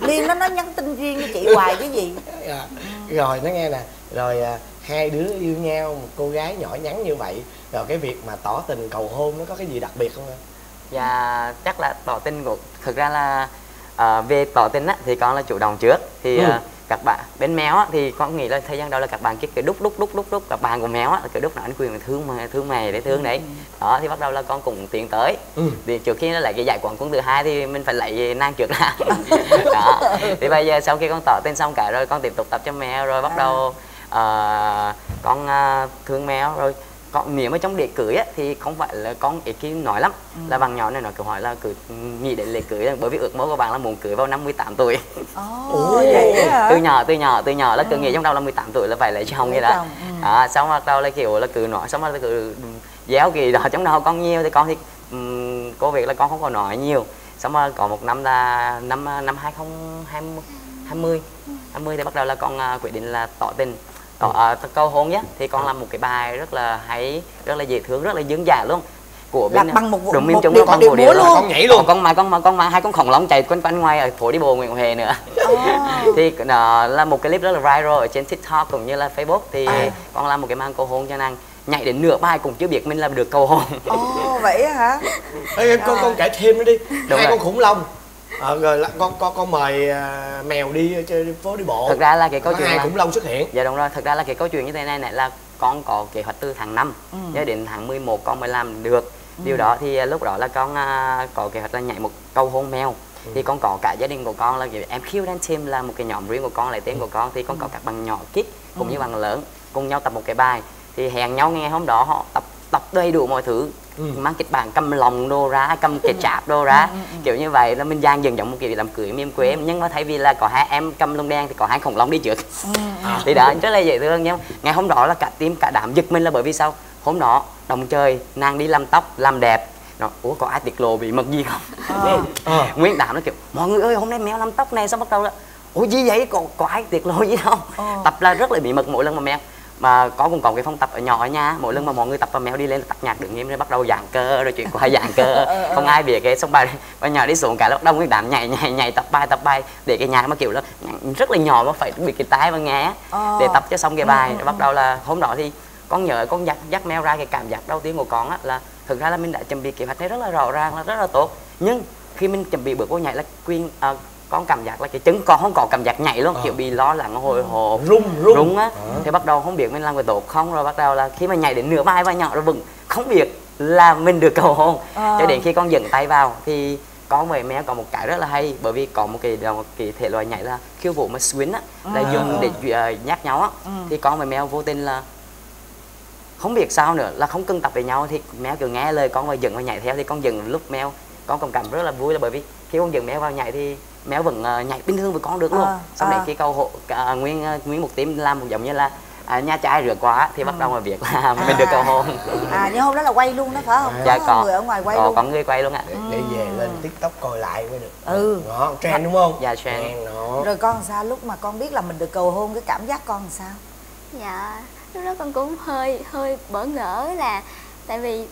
Liên nó nó nhắn tin riêng với chị hoài cái gì. [LAUGHS] Dạ. rồi nó nghe nè. Rồi à, hai đứa yêu nhau một cô gái nhỏ nhắn như vậy rồi cái việc mà tỏ tình cầu hôn nó có cái gì đặc biệt không em? Dạ chắc là tỏ tình của thực ra là ờ, về tỏ tình á thì con là chủ động trước. Thì Ừ. ờ, các bạn bên mèo á thì con nghĩ là thời gian đầu là các bạn cứ đúc đúc đúc đúc đúc. Các bạn của mèo á cứ đúc là anh quyền thương mà thương mày để thương đấy. Đó thì bắt đầu là con cũng tiến tới. Ừ. thì trước khi nó lại cái giải quán quân thứ hai thì mình phải lấy nang trước đã [LAUGHS] đó. Thì bây giờ sau khi con tỏ tên xong cả rồi con tiếp tục tập cho mèo rồi bắt đầu ờ, con ờ, thương mèo rồi. Con nếu mà trong đĩa cưới á thì không phải là con ít khi nói lắm. Là bằng nhỏ này nó cứ hỏi là cứ nghĩ đến lễ cưới bởi vì ước mơ của bạn là muốn cưới vào năm 18 tuổi. Ồ [LAUGHS] vậy hả? Từ nhỏ từ nhỏ từ nhỏ là cứ nghĩ trong đầu là 18 tuổi là phải lấy chồng vậy đó. ừ. đó xong bắt đầu là kiểu là cứ nói xong rồi là cứ déo kỳ đó trong đầu con nhiều thì con thì um, cô việc là con không có nói nhiều. Xong rồi có một năm là năm năm 2020 20 20 thì bắt đầu là con à, quyết định là tỏ tình tỏ à, câu hôn nhé thì con làm một cái bài rất là hay rất là dễ thương rất là dân dã luôn. Của bên bằng một một minh trung con múa điệu luôn. con nhảy luôn. Con mà con mà con mà hai con khủng long chạy quanh quanh ngoài ở phố đi bộ Nguyễn Huệ nữa. [LAUGHS] Thì nó là một cái clip rất là viral ở trên TikTok cũng như là Facebook. Thì À. con làm một cái màn cầu hôn cho nàng nhảy đến nửa bài cũng chưa biết mình làm được cầu hôn. Ồ vậy á hả? [LAUGHS] Ê, em con con kể thêm nữa đi. Đúng hai rồi. con khủng long Ờ, rồi là con con con mời à, mèo đi chơi phố đi bộ thực ra là cái câu Có chuyện hai là khủng long xuất hiện dạ đúng rồi thực ra là cái câu chuyện như thế này này là con có kế hoạch từ tháng 5 Ừ. cho đến tháng 11 con mới làm được điều Ừ. đó thì à, lúc đó là con à, có kế hoạch là nhảy một câu hôn mèo Ừ. thì con có cả gia đình của con là kiểu em Q Dance Team là một cái nhóm riêng của con lấy tên của con thì con có các bạn nhỏ kid cũng như Ừ. bạn lớn cùng nhau tập một cái bài thì hẹn nhau nghe hôm đó họ tập tập đầy đủ mọi thứ. Ừ. mang kịch bản cầm lòng đô ra cầm kịch chạp đô ra. Kiểu như vậy là mình dàn dựng giống một kiểu làm cưới miền quê nhưng mà thay vì là có hai em cầm lông đen thì có hai khủng long đi trước. [LAUGHS] Thì đó rất là dễ thương nhưng ngày hôm đó là cả team cả đám giật mình là bởi vì sao? Hôm đó đồng trời nàng đi làm tóc làm đẹp. Nó ủa có ai tiết lộ bị mật gì không? Ờ. nguyên đám nó kiểu mọi người ơi hôm nay mèo làm tóc này sao bắt đầu là ủa gì vậy? Có, có ai tiết lộ gì đâu tập là rất là bí mật mỗi lần mà mèo mà có cũng có cái phòng tập ở nhỏ ở nhà mỗi lần mà mọi người tập và mèo đi lên là tập nhạc đứng im rồi bắt đầu giãn cơ rồi chuyển qua [LAUGHS] giãn cơ. Không ai biết cái xong bài và [LAUGHS] nhỏ đi xuống cả lúc đông cái đám nhảy nhảy nhảy tập bài tập bài để cái nhạc mà kiểu là rất là nhỏ mà phải bị cái tai mà nghe. Ờ. để tập cho xong cái bài Ừ, ừ, rồi bắt đầu là hôm đó thì con nhớ con dắt dắt mèo ra cái cảm giác đầu tiên của con á là thực ra là mình đã chuẩn bị kế hoạch này rất là rõ ràng là rất là tốt. Nhưng khi mình chuẩn bị bước vô nhảy là quyên à, con cảm giác là cái chân con không có cảm giác nhảy luôn Ờ. kiểu bị lo lắng hồi hộp rung rung rung á Ờ. thì bắt đầu không biết mình làm cái tốt không rồi bắt đầu là khi mà nhảy đến nửa bài vai nhỏ rồi vẫn không biết là mình được cầu hôn Ờ. cho đến khi con dẫn tay vào thì con với mẹ có một cái rất là hay bởi vì có một cái một cái thể loại nhảy là khiêu vũ mà swing á là Ừ. dùng để uh, nhắc nhau á Ừ. thì con và mèo vô tình là không biết sao nữa là không cân tập với nhau thì mèo cứ nghe lời con và dừng và nhảy theo thì con dừng lúc mèo con còn cảm rất là vui là bởi vì khi con dừng mèo vào nhảy thì mèo vẫn ờ, nhảy bình thường với con được luôn. Ờ, xong đến ờ. khi câu hộ cả nguyên ờ, nguyên một team làm một giống như là à, nha trai rửa quá thì bắt đầu mà việc là [LAUGHS] mình được cầu hôn à nhưng hôm đó là quay luôn đó phải không? Dạ có có. người ở ngoài quay có, luôn. có người quay luôn ạ. Để, để về lên tiktok coi lại mới được. Ừ. ngon trend đúng không? Dạ trend. Rồi con sao? Lúc mà con biết là mình được cầu hôn cái cảm giác con làm sao? Dạ, lúc đó con cũng hơi hơi bỡ ngỡ là tại vì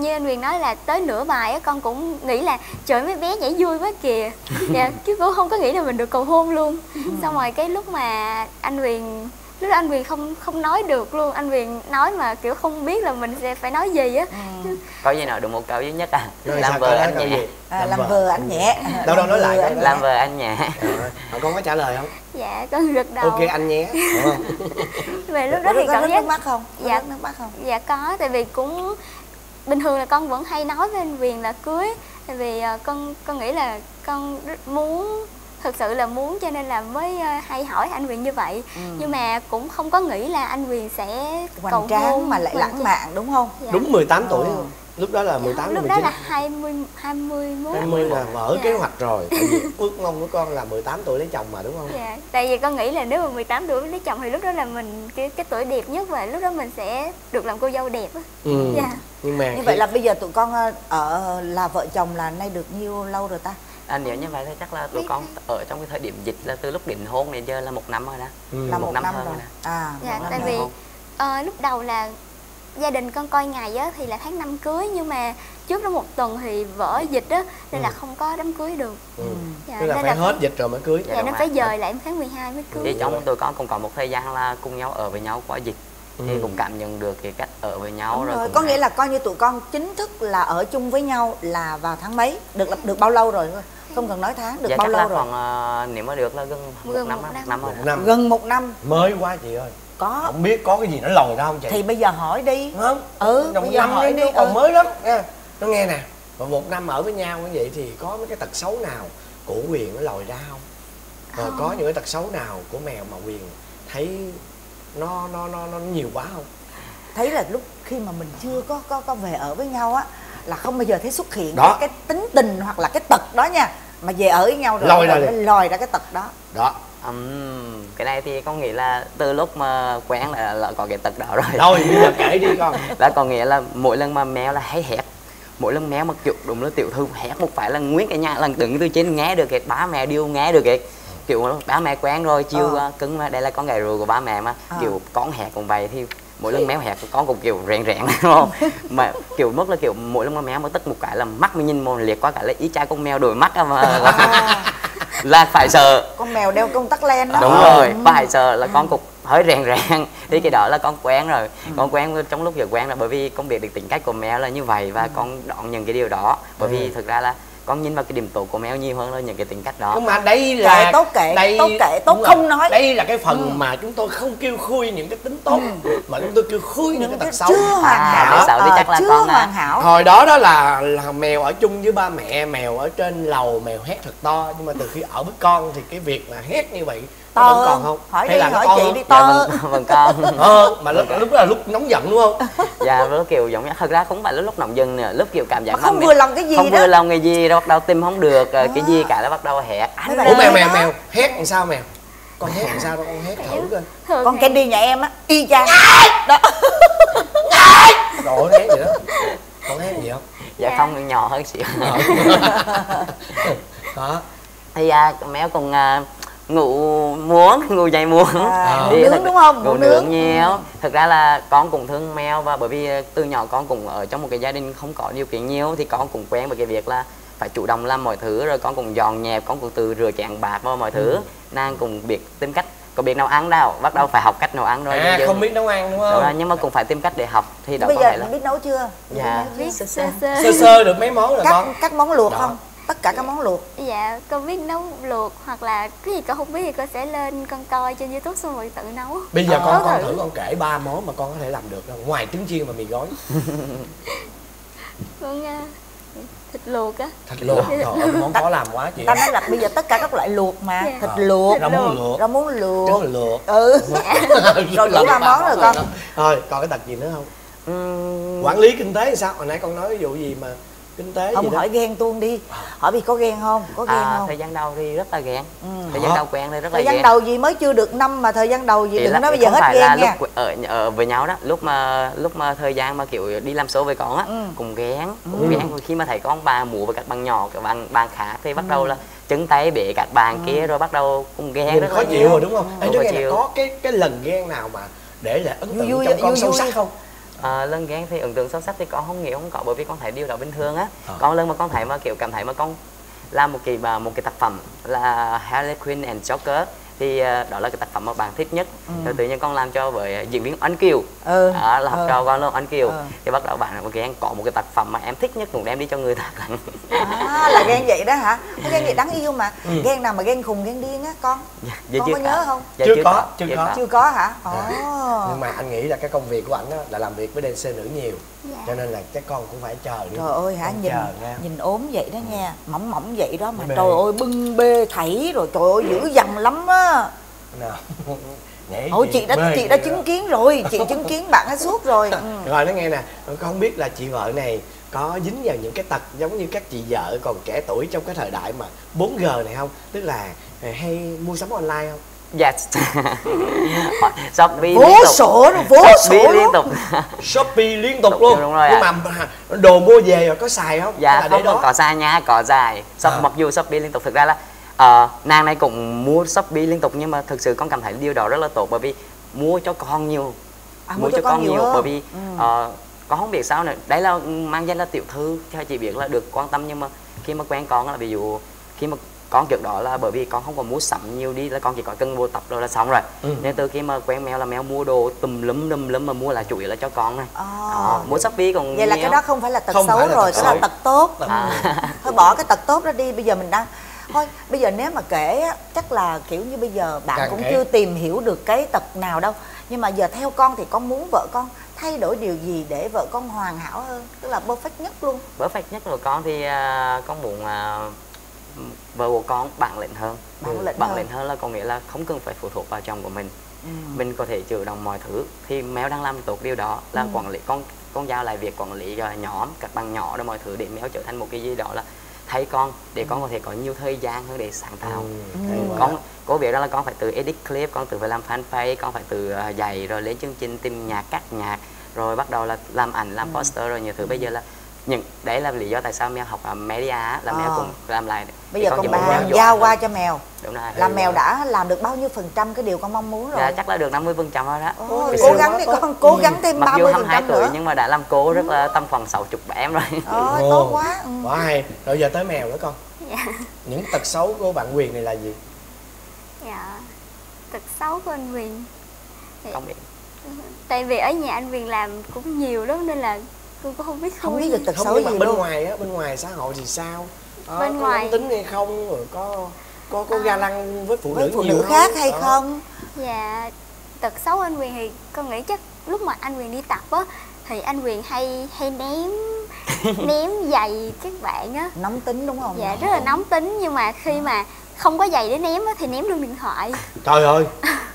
như anh Quyền nói là tới nửa bài á con cũng nghĩ là trời mấy bé nhảy vui quá kìa. [LAUGHS] Dạ, chứ cũng không có nghĩ là mình được cầu hôn luôn. Xong rồi cái lúc mà anh Quyền lúc đó anh Quyền không không nói được luôn. Anh Quyền nói mà kiểu không biết là mình sẽ phải nói gì á. Có gì nào? Được một câu duy nhất à? Rồi làm câu đó anh nhẹ gì? à, Làm vờ anh nhẹ đâu đâu nói lại Làm vờ anh nhẹ Rồi. Mà con có trả lời không? Dạ con gật đầu. Ok anh nhé. Đúng không về lúc đó thì có cảm giác nước mắt không? Có Dạ. nước mắt không? Dạ có, tại vì cũng bình thường là con vẫn hay nói với anh Quyền là cưới tại vì ờ, con con nghĩ là con muốn thực sự là muốn cho nên là mới ờ, hay hỏi anh Quyền như vậy nhưng mà cũng không có nghĩ là anh Quyền sẽ cầu hoành tráng hôn mà lại lãng mạn đúng không Dạ. đúng 18 tuổi Ờ. lúc đó là 18 lúc đến đó 19 là 20 21 20 là vỡ Dạ. kế hoạch rồi tại vì ước mong của con là 18 tuổi lấy chồng mà đúng không Dạ, tại vì con nghĩ là nếu mà 18 tuổi lấy chồng thì lúc đó là mình cái cái tuổi đẹp nhất và lúc đó mình sẽ được làm cô dâu đẹp á. ừ. Dạ. nhưng mà như vậy là bây giờ tụi con ờ, ở là vợ chồng là nay được nhiêu lâu rồi ta à, nếu như vậy thì chắc là tụi con ở trong cái thời điểm dịch là từ lúc định hôn đến giờ là một năm rồi đó Ừ. là một năm, hơn rồi nè. à Dạ, một năm tại rồi. vì ờ, lúc đầu là gia đình con coi ngày á thì là tháng năm cưới nhưng mà trước đó một tuần thì vỡ dịch á nên là không có đám cưới được. ừ. Dạ, tức là nên phải là hết dịch rồi mới cưới Dạ, Dạ, nó rồi. phải dời lại tháng 12 mới cưới. thì trong tụi con cũng có một thời gian là cùng nhau ở với nhau qua dịch thì Ừ. cũng cảm nhận được cái cách ở với nhau Đúng rồi rồi. cũng có nghĩa hay. là coi như tụi con chính thức là ở chung với nhau là vào tháng mấy được được bao lâu rồi không cần nói tháng được dạ bao chắc lâu là rồi? khoảng ờ, nếu mà được là gần một Gần năm một á, năm. một năm rồi. Một năm. Gần một năm. Mới quá chị ơi. Có. Không biết có cái gì nó lòi ra không chị? Thì bây giờ hỏi đi. Không. Ừ Trong bây giờ năm hỏi đi. còn ừ. mới lắm. Nha nó nghe nè. Và một năm ở với nhau như vậy thì có mấy cái tật xấu nào của quyền nó lòi ra không? Rồi có những cái tật xấu nào của mèo mà quyền thấy nó nó nó nó nhiều quá không? Thấy là lúc khi mà mình chưa có có có về ở với nhau á là không bao giờ thấy xuất hiện Đó. cái, cái tính tình hoặc là cái tật đó nha mà về ở với nhau rồi Lòi ra rồi nó lòi ra cái tật đó đó Ừm, cái này thì con nghĩ là từ lúc mà quen là, là có cái tật đó rồi rồi bây giờ kể đi con [LAUGHS] là có nghĩa là mỗi lần mà mèo là hay hét mỗi lần mèo mà kiểu đúng là tiểu thư hét một phải là nguyên cái nhà là đứng từ trên nghe được cái ba mẹ đều nghe được cái kiểu ba mẹ quen rồi chiêu Ờ. ờ. cưng mà đây là con gà rùa của ba mẹ mà Ờ. kiểu con hét cũng vậy thì mỗi lần méo hẹt con cũng kiểu rèn rèn [LAUGHS] đúng không? Mà kiểu mất là kiểu mỗi lần mà méo mà tức một cái là mắt mình nhìn một liệt quá cả là ý cha con mèo đổi mắt mà. [LAUGHS] Là phải sợ. Con mèo đeo công tắc len đó. Đúng rồi phải sợ là con cục hơi rèn rèn. Thì cái đó là con quen rồi. Con quen trong lúc giờ quen là bởi vì con biết được tính cách của mèo là như vậy và con đón nhận cái điều đó. Bởi vì thực ra là con nhìn vào cái điểm tốt của mèo nhiều hơn là những cái tính cách đó. Nhưng mà đây là Kệ, tốt kệ, đây, tốt kệ, tốt không rồi. nói. đây là cái phần Ừ. mà chúng tôi không kêu khui những cái tính tốt mà chúng tôi kêu khui những, cái tật xấu. Chưa hoàn À, hảo tật xấu thì chắc là chưa con, à, hoàn hảo. Hồi đó đó là là mèo ở chung với ba mẹ mèo ở trên lầu mèo hét thật to. Nhưng mà từ khi ở với con thì cái việc mà hét như vậy nó To vẫn còn không? Hỏi Hay đi, là nó hỏi chị hơn? đi, to dạ hơn. vâng vâng con. [LAUGHS] Ờ mà lúc lúc đó là lúc nóng giận đúng không? [LAUGHS] Dạ nó kiểu giống như thật ra không phải lúc lúc nóng dần nữa lúc kiểu cảm giác Mà không vừa lòng cái gì không đó. vừa lòng cái gì rồi bắt đầu tìm không được rồi cái gì cả là bắt đầu hét. Ủa mèo mèo đó. mèo. Hét làm sao mèo? Con hét làm sao đâu con hét thử coi. Con thì- Candy nhà em á y chang. Đó. Rồi hét vậy đó. Con hét gì không? Dạ không nhỏ hơn xíu. Đó [LAUGHS] thì à, mèo cùng à, ngủ muốn ngủ dậy muốn À, ngủ nướng thật- đúng không? ngủ nướng nướng. nhiều. Thực ra là con cũng thương mèo và bởi vì à, từ nhỏ con cũng ở trong một cái gia đình không có điều kiện nhiều thì con cũng quen với cái việc là phải chủ động làm mọi thứ rồi con cũng dọn dẹp con cũng từ rửa chén bạc vào mọi thứ. Nàng cũng biết tìm cách có biết nấu ăn đâu bắt đầu phải học cách nấu ăn rồi à dần- không biết nấu ăn đúng Đúng rồi, không? nhưng mà cũng phải tìm cách để học thì đó bây có giờ là biết nấu chưa? Dạ. Biết sơ sơ. Sơ sơ được mấy món rồi các con? các món luộc Đó. không tất cả các món luộc. Dạ con biết nấu luộc hoặc là cái gì con không biết thì con sẽ lên con coi trên youtube xong rồi tự nấu. Bây giờ Ờ. con con Thử. con kể ba món mà con có thể làm được đâu ngoài trứng chiên và mì gói. Con [LAUGHS] à, thịt luộc á. Thịt luộc trời ơi món khó làm quá chị. Ta nói là bây giờ tất cả các loại luộc mà Dạ. thịt luộc rau muống luộc. rau muống luộc. Trứng luộc. Ừ. [LAUGHS] Rồi đủ ba món rồi con. thôi còn cái tật gì nữa không? Ừm, quản lý kinh tế thì sao? Hồi nãy con nói ví dụ gì mà kinh tế gì ông đó. hỏi ghen tuông đi. Hỏi vì có ghen không? Có ghen à, không? thời gian đầu thì rất là ghen. Ừ. thời gian đầu quen thì rất là thời gian ghen. đầu gì mới chưa được năm mà thời gian đầu gì Thì đừng là- nói bây giờ không hết ghen là nha. lúc ở, ở với nhau đó. Lúc mà lúc mà thời gian mà kiểu đi làm show với con á Ừ. cùng ghen cùng ghen. Khi mà thấy con bà múa với các bạn nhỏ các bạn bạn khác thì bắt đầu là chân tay bể các bạn kia rồi bắt đầu cùng ghen nhìn rất khó là chịu rồi đúng không? Ê, Không là chịu. có cái cái lần ghen nào mà để lại ấn tượng vui, trong con vui sâu sắc không À, lần ghen thì ấn tượng sâu sắc thì con không nghĩ không có bởi vì con thấy điều đó bình thường á Ờ. con lần mà con thấy mà kiểu cảm thấy mà con làm một kỳ mà một cái tác phẩm là Harley Quinn and Joker thì à, đó là cái tác phẩm mà bạn thích nhất. Rồi tự nhiên con làm cho với à, diễn viên Anh Kiều. Ừ. Đó là học Ừ. trò con luôn Anh Kiều. Ừ. thì bắt đầu bạn một ghen có một cái tác phẩm mà em thích nhất cũng đem đi cho người ta lần à, là ghen vậy đó hả? [LAUGHS] Có ghen vậy đáng yêu mà. Ghen nào mà ghen khùng ghen điên á con? Dạ, Con có nhớ không? Dạ, Chưa có, chưa có. chưa có hả? Ồ. Nhưng mà anh nghĩ là cái công việc của anh á, là làm việc với dancer nữ nhiều. Dạ. cho nên là chắc con cũng phải chờ đi trời ơi hả? Con nhìn nhìn ốm vậy đó nha. Mỏng mỏng vậy đó mà. Trời ơi bưng bê thảy rồi. Trời ơi dữ dằn lắm á nào [LAUGHS] Nhảy ôi chị đã chị đã đó. chứng kiến rồi chị [LAUGHS] chứng kiến bạn ấy suốt rồi ừ. rồi nó nghe nè không biết là chị vợ này có dính vào những cái tật giống như các chị vợ còn trẻ tuổi trong cái thời đại mà 4G này không tức là à, hay mua sắm online không yes [LAUGHS] Shopee Vô liên tục. sổ luôn, vô Shopee sổ liên tục Shopee liên tục luôn đúng rồi nhưng ạ. mà đồ mua về rồi có xài không dạ là không để đó có dài nha có dài Shop, À. mặc dù shopee liên tục thực ra là ờ, nàng này cũng mua shopee liên tục nhưng mà thực sự con cảm thấy điều đó rất là tốt bởi vì mua cho con nhiều À, mua cho con nhiều hơn. bởi vì Ừ. ờ, con không biết sao nữa đấy là mang danh là tiểu thư theo chị biết là được quan tâm nhưng mà khi mà quen con là ví dụ khi mà con trước đó là bởi vì con không còn mua sắm nhiều đi là con chỉ có cân mua tập rồi là xong rồi Ừ. nên từ khi mà quen mèo là mèo mua đồ tùm lum lum lum mà mua là chủ yếu là cho con này À. Đó, mua shopee còn vậy là nhiều. cái đó không phải là tật Không xấu là rồi tật cái là tật tốt À. thôi bỏ cái tật tốt đó đi bây giờ mình đang thôi bây giờ nếu mà kể á, chắc là kiểu như bây giờ bạn Càng cũng kể. chưa tìm hiểu được cái tật nào đâu nhưng mà giờ theo con thì con muốn vợ con thay đổi điều gì để vợ con hoàn hảo hơn tức là perfect nhất luôn perfect nhất của con thì à, con muốn à, vợ của con bản lĩnh hơn Bản lĩnh bản hơn. lĩnh hơn là có nghĩa là không cần phải phụ thuộc vào chồng của mình Ừ. mình có thể chủ động mọi thứ thì méo đang làm tốt điều đó là Ừ. quản lý con con giao lại việc quản lý nhóm các bạn nhỏ đó mọi thứ để méo trở thành một cái gì đó là thay con để con có thể có nhiều thời gian hơn để sáng tạo. Ừ, quá. con có việc đó là con phải từ edit clip con từ phải làm fanpage con phải từ à, dạy rồi lên chương trình tìm nhạc cắt nhạc rồi bắt đầu là làm ảnh làm poster rồi nhiều thứ. Bây giờ là những đấy là lý do tại sao mèo học ở media á, là mèo Ờ. cũng làm lại bây giờ con bà giao qua cho mèo. Đúng rồi. Là mèo đã làm được bao nhiêu phần trăm cái điều con mong muốn rồi? Dạ, chắc là được 50 phần trăm rồi đó. Ôi, cố gắng đi con cố gắng thêm dù 30 phần 22 trăm tuổi nữa. nhưng mà đã làm cô rất là tầm khoảng 60 em rồi. Ôi, Ồ, tốt quá. Ừ. quá hay. Rồi giờ tới mèo nữa con. Dạ. những tật xấu của bạn quyền này là gì? Dạ tật xấu của anh Quyền. Thì, không biết. Tại vì ở nhà anh Quyền làm cũng nhiều lắm nên là cô cũng không biết Không biết được tật xấu gì bên luôn ngoài á bên ngoài xã hội thì sao? Ờ, Bên có ngoài- nóng tính hay không? Rồi có có có ga lăng với phụ với nữ phụ nữ không? khác hay Đó. không? Dạ tật xấu anh Quyền thì con nghĩ chắc lúc mà anh Quyền đi tập á thì anh Quyền hay hay ném [LAUGHS] ném giày các bạn á. Nóng tính đúng không? Dạ rất là nóng tính nhưng mà khi mà không có giày để ném á thì ném luôn điện thoại. Trời ơi [LAUGHS]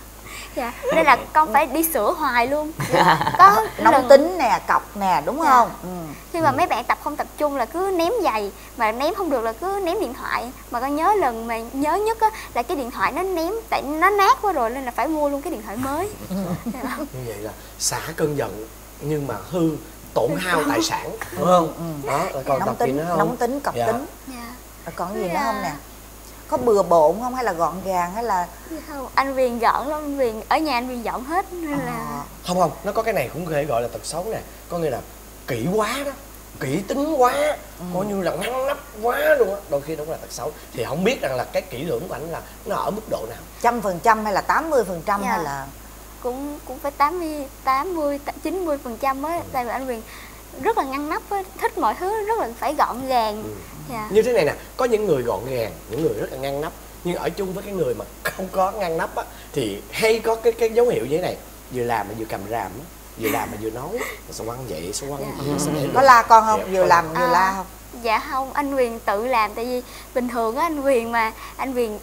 dạ. Nên là con phải đi sửa hoài luôn. [LAUGHS] Có nóng lần- tính nè cọc nè đúng Dạ. không? Ừ. khi mà mấy bạn tập không tập trung là cứ ném giày mà ném không được là cứ ném điện thoại. Mà con nhớ lần mà nhớ nhất á là cái điện thoại nó ném tại nó nát quá rồi nên là phải mua luôn cái điện thoại mới. [LAUGHS] Dạ. như vậy là xả cơn giận nhưng mà hư tổn hao tài sản đúng không? Đó là còn nóng tập gì tính nữa không? nóng tính cọc Dạ. tính. Dạ. còn gì nữa không nè có bừa bộn không? Hay là gọn gàng? Hay là không anh Viền dọn lắm. Anh Viền ở nhà anh Viền dọn hết nên Ờ. là không không nó có cái này cũng có thể gọi là tật xấu nè. Có nghĩa là kỹ quá đó. Kỹ tính quá. Ừ. coi như là ngăn nắp quá luôn á. Đôi khi đó cũng là tật xấu. Thì không biết rằng là cái kỹ lưỡng của anh là nó ở mức độ nào. Trăm phần trăm hay là 80 phần trăm Dạ. hay là cũng cũng phải 80 80 90 phần trăm á. Tại vì anh Viền rất là ngăn nắp á thích mọi thứ rất là phải gọn gàng. Dạ. Như thế này nè có những người gọn gàng những người rất là ngăn nắp nhưng ở chung với cái người mà không có ngăn nắp á thì hay có cái cái dấu hiệu như thế này vừa làm mà vừa cầm ràm á vừa làm mà vừa nói sao quăng vậy sao quăng vậy sao để có la con không? Dạ, vừa làm vừa À, la không? dạ không anh Viền tự làm tại vì bình thường á anh Viền mà anh Viền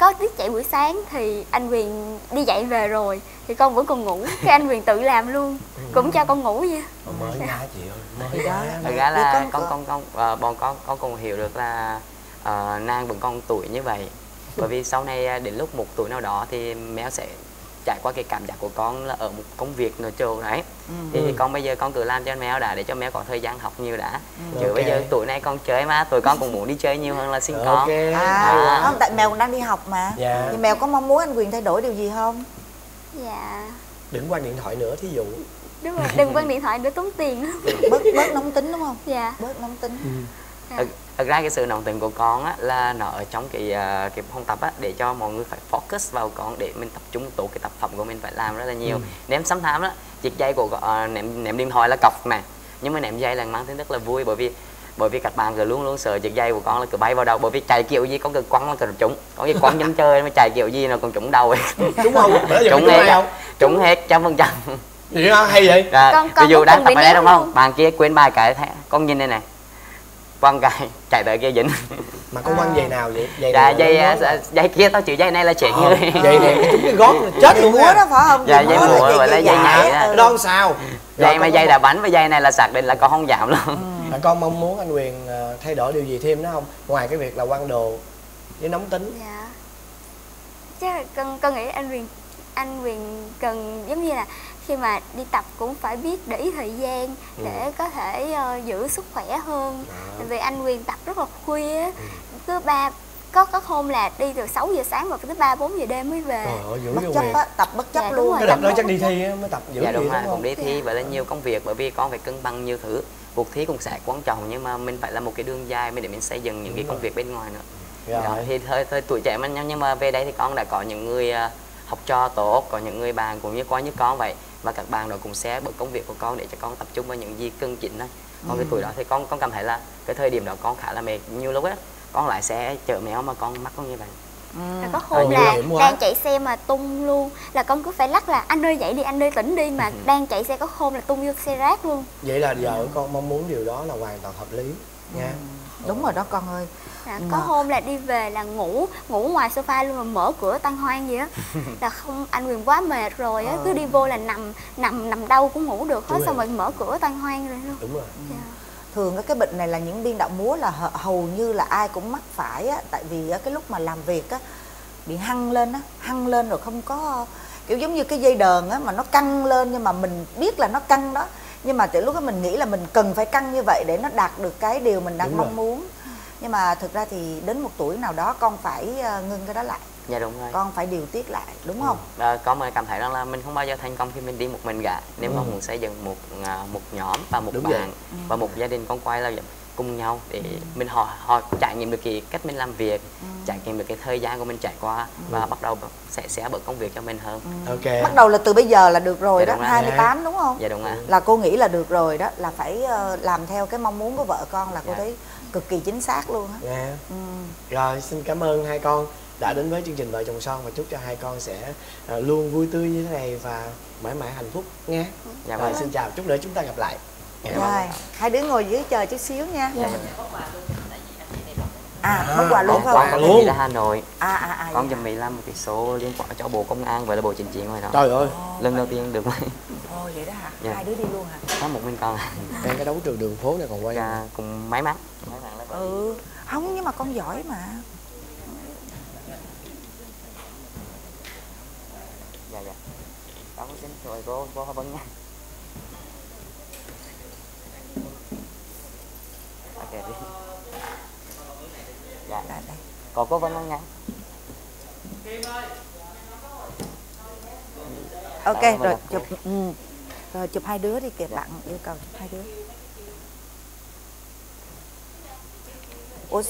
có tiết chạy buổi sáng thì anh Viền đi dạy về rồi thì con vẫn còn ngủ cái anh Viền tự làm luôn cũng cho con ngủ vậy. Mới quá chị ơi mới quá thật ra là con con con. con ờ, bọn con con cùng hiểu được là ờ, nang vẫn còn tuổi như vậy. Bởi vì sau này à, đến lúc một tuổi nào đó thì mèo sẽ trải qua cái cảm giác của con là ở một công việc nơi chỗ đấy. Thì Ừ. con bây giờ con cứ làm cho mèo đã để cho mèo có thời gian học nhiều đã. Chứ Ok. bây giờ tuổi này con chơi mà tụi con cũng muốn đi chơi nhiều hơn là sinh con. Ok. À À. không tại mèo còn đang đi học mà. Dạ. thì mèo có mong muốn anh quyền thay đổi điều gì không? Dạ. Đừng quăng điện thoại nữa thí dụ. Đúng rồi đừng quăng điện thoại để tốn tiền bớt bớt nóng tính đúng không? Dạ. Bớt nóng tính thật, thật ra cái sự nóng tính của con á, là nó ở trong cái à, cái phòng tập á, để cho mọi người phải focus vào con để mình tập trung tốt cái tập phẩm của mình phải làm rất là nhiều. Ừ. ném sắm thám á chiếc dây của à, ném ném điện thoại là cọc này nhưng mà ném dây là mang tính rất là vui bởi vì bởi vì các bạn cứ luôn luôn sợ chiếc dây của con là cứ bay vào đầu bởi vì chạy kiểu gì con cứ quăng là cứ trúng. Con cái quăng chân chơi mà chạy kiểu gì nó còn trúng đầu. Ấy [LAUGHS] đúng không? Trúng hết không trúng hết trăm phần trăm. Vậy hay vậy. Rồi, Con- con ví dụ đang tập ở đây đúng không? bạn kia quên bài cái thế con nhìn đây này quăng cái chạy tới kia dính. Mà con quăng giày nào vậy? Giày dạ dây à, là- dây kia tao chịu dây này là chuyện Ờ, người giày này trúng cái gót là chết luôn múa á đó phải không? Dạ, Dây dây múa là gọi là dây nhảy làm sao? Rồi dây mà dây đã bắn với dây này là xác định là con không giảm luôn Mà con mong muốn anh Quyền ờ, thay đổi điều gì thêm nữa không? Ngoài cái việc là quăng đồ với nóng tính. Dạ. Chắc là con con nghĩ anh Viền anh Viền cần giống như là khi mà đi tập cũng phải biết để ý thời gian để có thể ờ, giữ sức khỏe hơn. Tại vì anh Viền tập rất là khuya á, cứ ba có có hôm là đi từ 6 giờ sáng mà tới ba bốn giờ đêm mới về. Trời ơi bất chấp Quyền á tập bất chấp Dạ, luôn. rồi. cái đợt đó chắc đi thi á, mới tập dữ dạ vậy đúng rồi cũng đi thi và là nhiều công việc bởi vì con phải cân bằng nhiều thứ. Cuộc thi cũng sẽ quan trọng nhưng mà mình phải là một cái đường dài để mình xây dựng những cái Đúng công rồi. việc bên ngoài nữa. Rồi. Đó, thì thời, thời tuổi trẻ mình nhưng mà về đây thì con đã có những người à, học trò tốt có những người bạn cũng như coi như con vậy và các bạn đó cũng sẽ bớt công việc của con để cho con tập trung vào những gì cần chỉnh thôi còn cái tuổi đó thì con con cảm thấy là cái thời điểm đó con khá là mệt. Nhiều lúc á con lại sẽ chở méo mà con mắc con như vậy. Là có À, hôm là đang chạy xe mà tung luôn. Là con cứ phải lắc là anh ơi dậy đi anh ơi tỉnh đi. Mà [LAUGHS] đang chạy xe có hôm là tung vô xe rác luôn. Vậy là vợ con mong muốn điều đó là hoàn toàn hợp lý nha. Đúng rồi đó con ơi À, Nhưng có mà- hôm là đi về là ngủ ngủ ngoài sofa luôn mà mở cửa tan hoang vậy á. [LAUGHS] Là không anh Quyền quá mệt rồi á cứ đi vô là nằm nằm nằm đâu cũng ngủ được hết Đúng xong rồi. rồi mở cửa tan hoang rồi luôn. Đúng rồi. Dạ. thường á, cái bệnh này là những biên đạo múa là hầu như là ai cũng mắc phải á tại vì cái lúc mà làm việc á bị hăng lên á hăng lên rồi không có kiểu giống như cái dây đờn á mà nó căng lên nhưng mà mình biết là nó căng đó. Nhưng mà từ lúc đó mình nghĩ là mình cần phải căng như vậy để nó đạt được cái điều mình đang Đúng mong rồi. muốn nhưng mà thực ra thì đến một tuổi nào đó con phải ờ, ngưng cái đó lại. Dạ đúng rồi. Con phải điều tiết lại đúng không? Và con mới cảm thấy rằng là mình không bao giờ thành công khi mình đi một mình cả. Nếu mà Ừ. muốn xây dựng một à, một nhóm và một Đúng bạn vậy. Ừ. và một gia đình con quay là cùng nhau để mình họ họ trải nghiệm được cái cách mình làm việc Ừ. trải nghiệm được cái thời gian của mình trải qua và bắt đầu sẽ sẽ bớt công việc cho mình hơn. Ok. Bắt đầu là từ bây giờ là được rồi Dạ đó đúng rồi. 28 đúng không? Dạ đúng rồi. Là cô nghĩ là được rồi đó là phải ờ, làm theo cái mong muốn của vợ con là cô Dạ. thấy cực kỳ chính xác luôn á Dạ. ừ. Rồi xin cảm ơn hai con đã đến với chương trình Vợ chồng son và chúc cho hai con sẽ à, luôn vui tươi như thế này và mãi mãi hạnh phúc nha. Dạ Rồi vâng. xin chào, chút nữa chúng ta gặp lại. rồi hai đứa ngồi dưới chờ chút xíu nha Dạ. À mất quà luôn con phải con không? chuẩn bị ra Hà Nội. À à à con chuẩn bị làm một cái số liên quan cho bộ công an và là bộ chính trị ngoài đó. Trời ơi. lần đầu tiên được ồ vậy đó hả? Dạ. hai đứa đi luôn hả? Có một mình con. Đang cái đấu trường đường phố này còn quay. Dạ, cùng máy mắn ừ không nhưng mà con giỏi mà. Dạ dạ. Con có xin. Rồi cô cô Vân nha. Ok đi dạ có cô Vân không nha ok Dạ, rồi chụp ừ. rồi chụp hai đứa đi kìa bạn yêu cầu chụp hai đứa. Ủa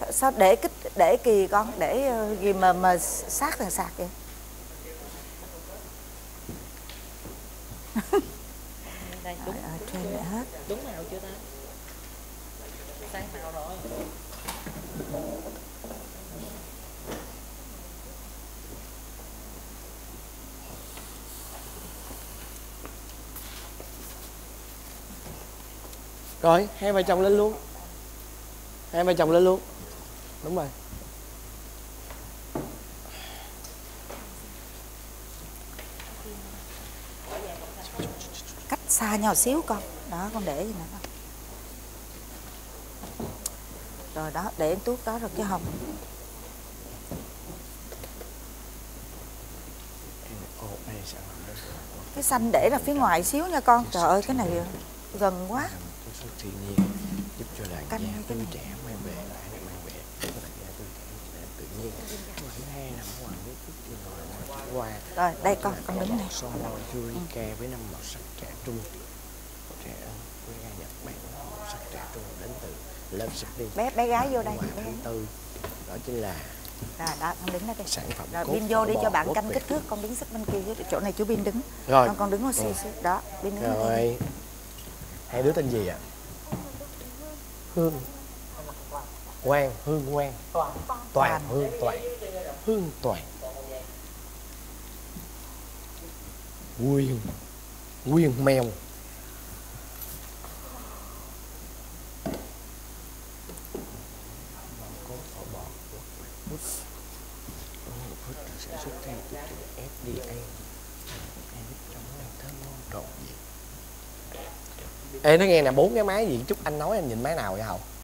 sao, sao để kích để kỳ con để ờ, gì mà mà sát thằng sạc vậy? Đây đúng. trên lại hết. Đúng màu chưa ta sáng tạo rồi Rồi, hai vợ chồng lên luôn. Hai vợ chồng lên luôn. Đúng rồi. cách xa nhau xíu con đó con để gì nè con rồi đó để em tuốt đó rồi cái hồng cái xanh để ra phía ngoài xíu nha con trời ơi cái này gần quá thiên nhiên giúp cho làn Canh da tươi trẻ mang về lại này mang về làn da tươi trẻ tự nhiên. Mỗi hai năm hoàng nước chút chưa rồi qua. Rồi, đây con, con đứng này. Son Yurika với năm màu sắc trẻ trung. Trẻ quê ga Nhật Bản màu sắc trẻ trung đến từ Love Shopping. bé bé gái vô đây. Bé thứ tư đó chính là rồi đó con đứng đây đi sản phẩm rồi pin vô đi cho bạn canh kích thước con đứng xích bên kia chỗ này chú pin đứng. Rồi. con con đứng ngồi Ừ. xíu xíu đó pin đứng. Rồi. Hai đứa tên gì ạ? Hương. Quang, Hương Quang. Toàn, Hương Toàn. Hương Toàn. Quyên. Quyên mèo sản xuất theo tiêu chuẩn FDA trong đang thơm ngon trọn vẹn Ê, nó nghe nè, bốn cái máy gì, chút anh nói em nhìn máy nào vậy Hậu?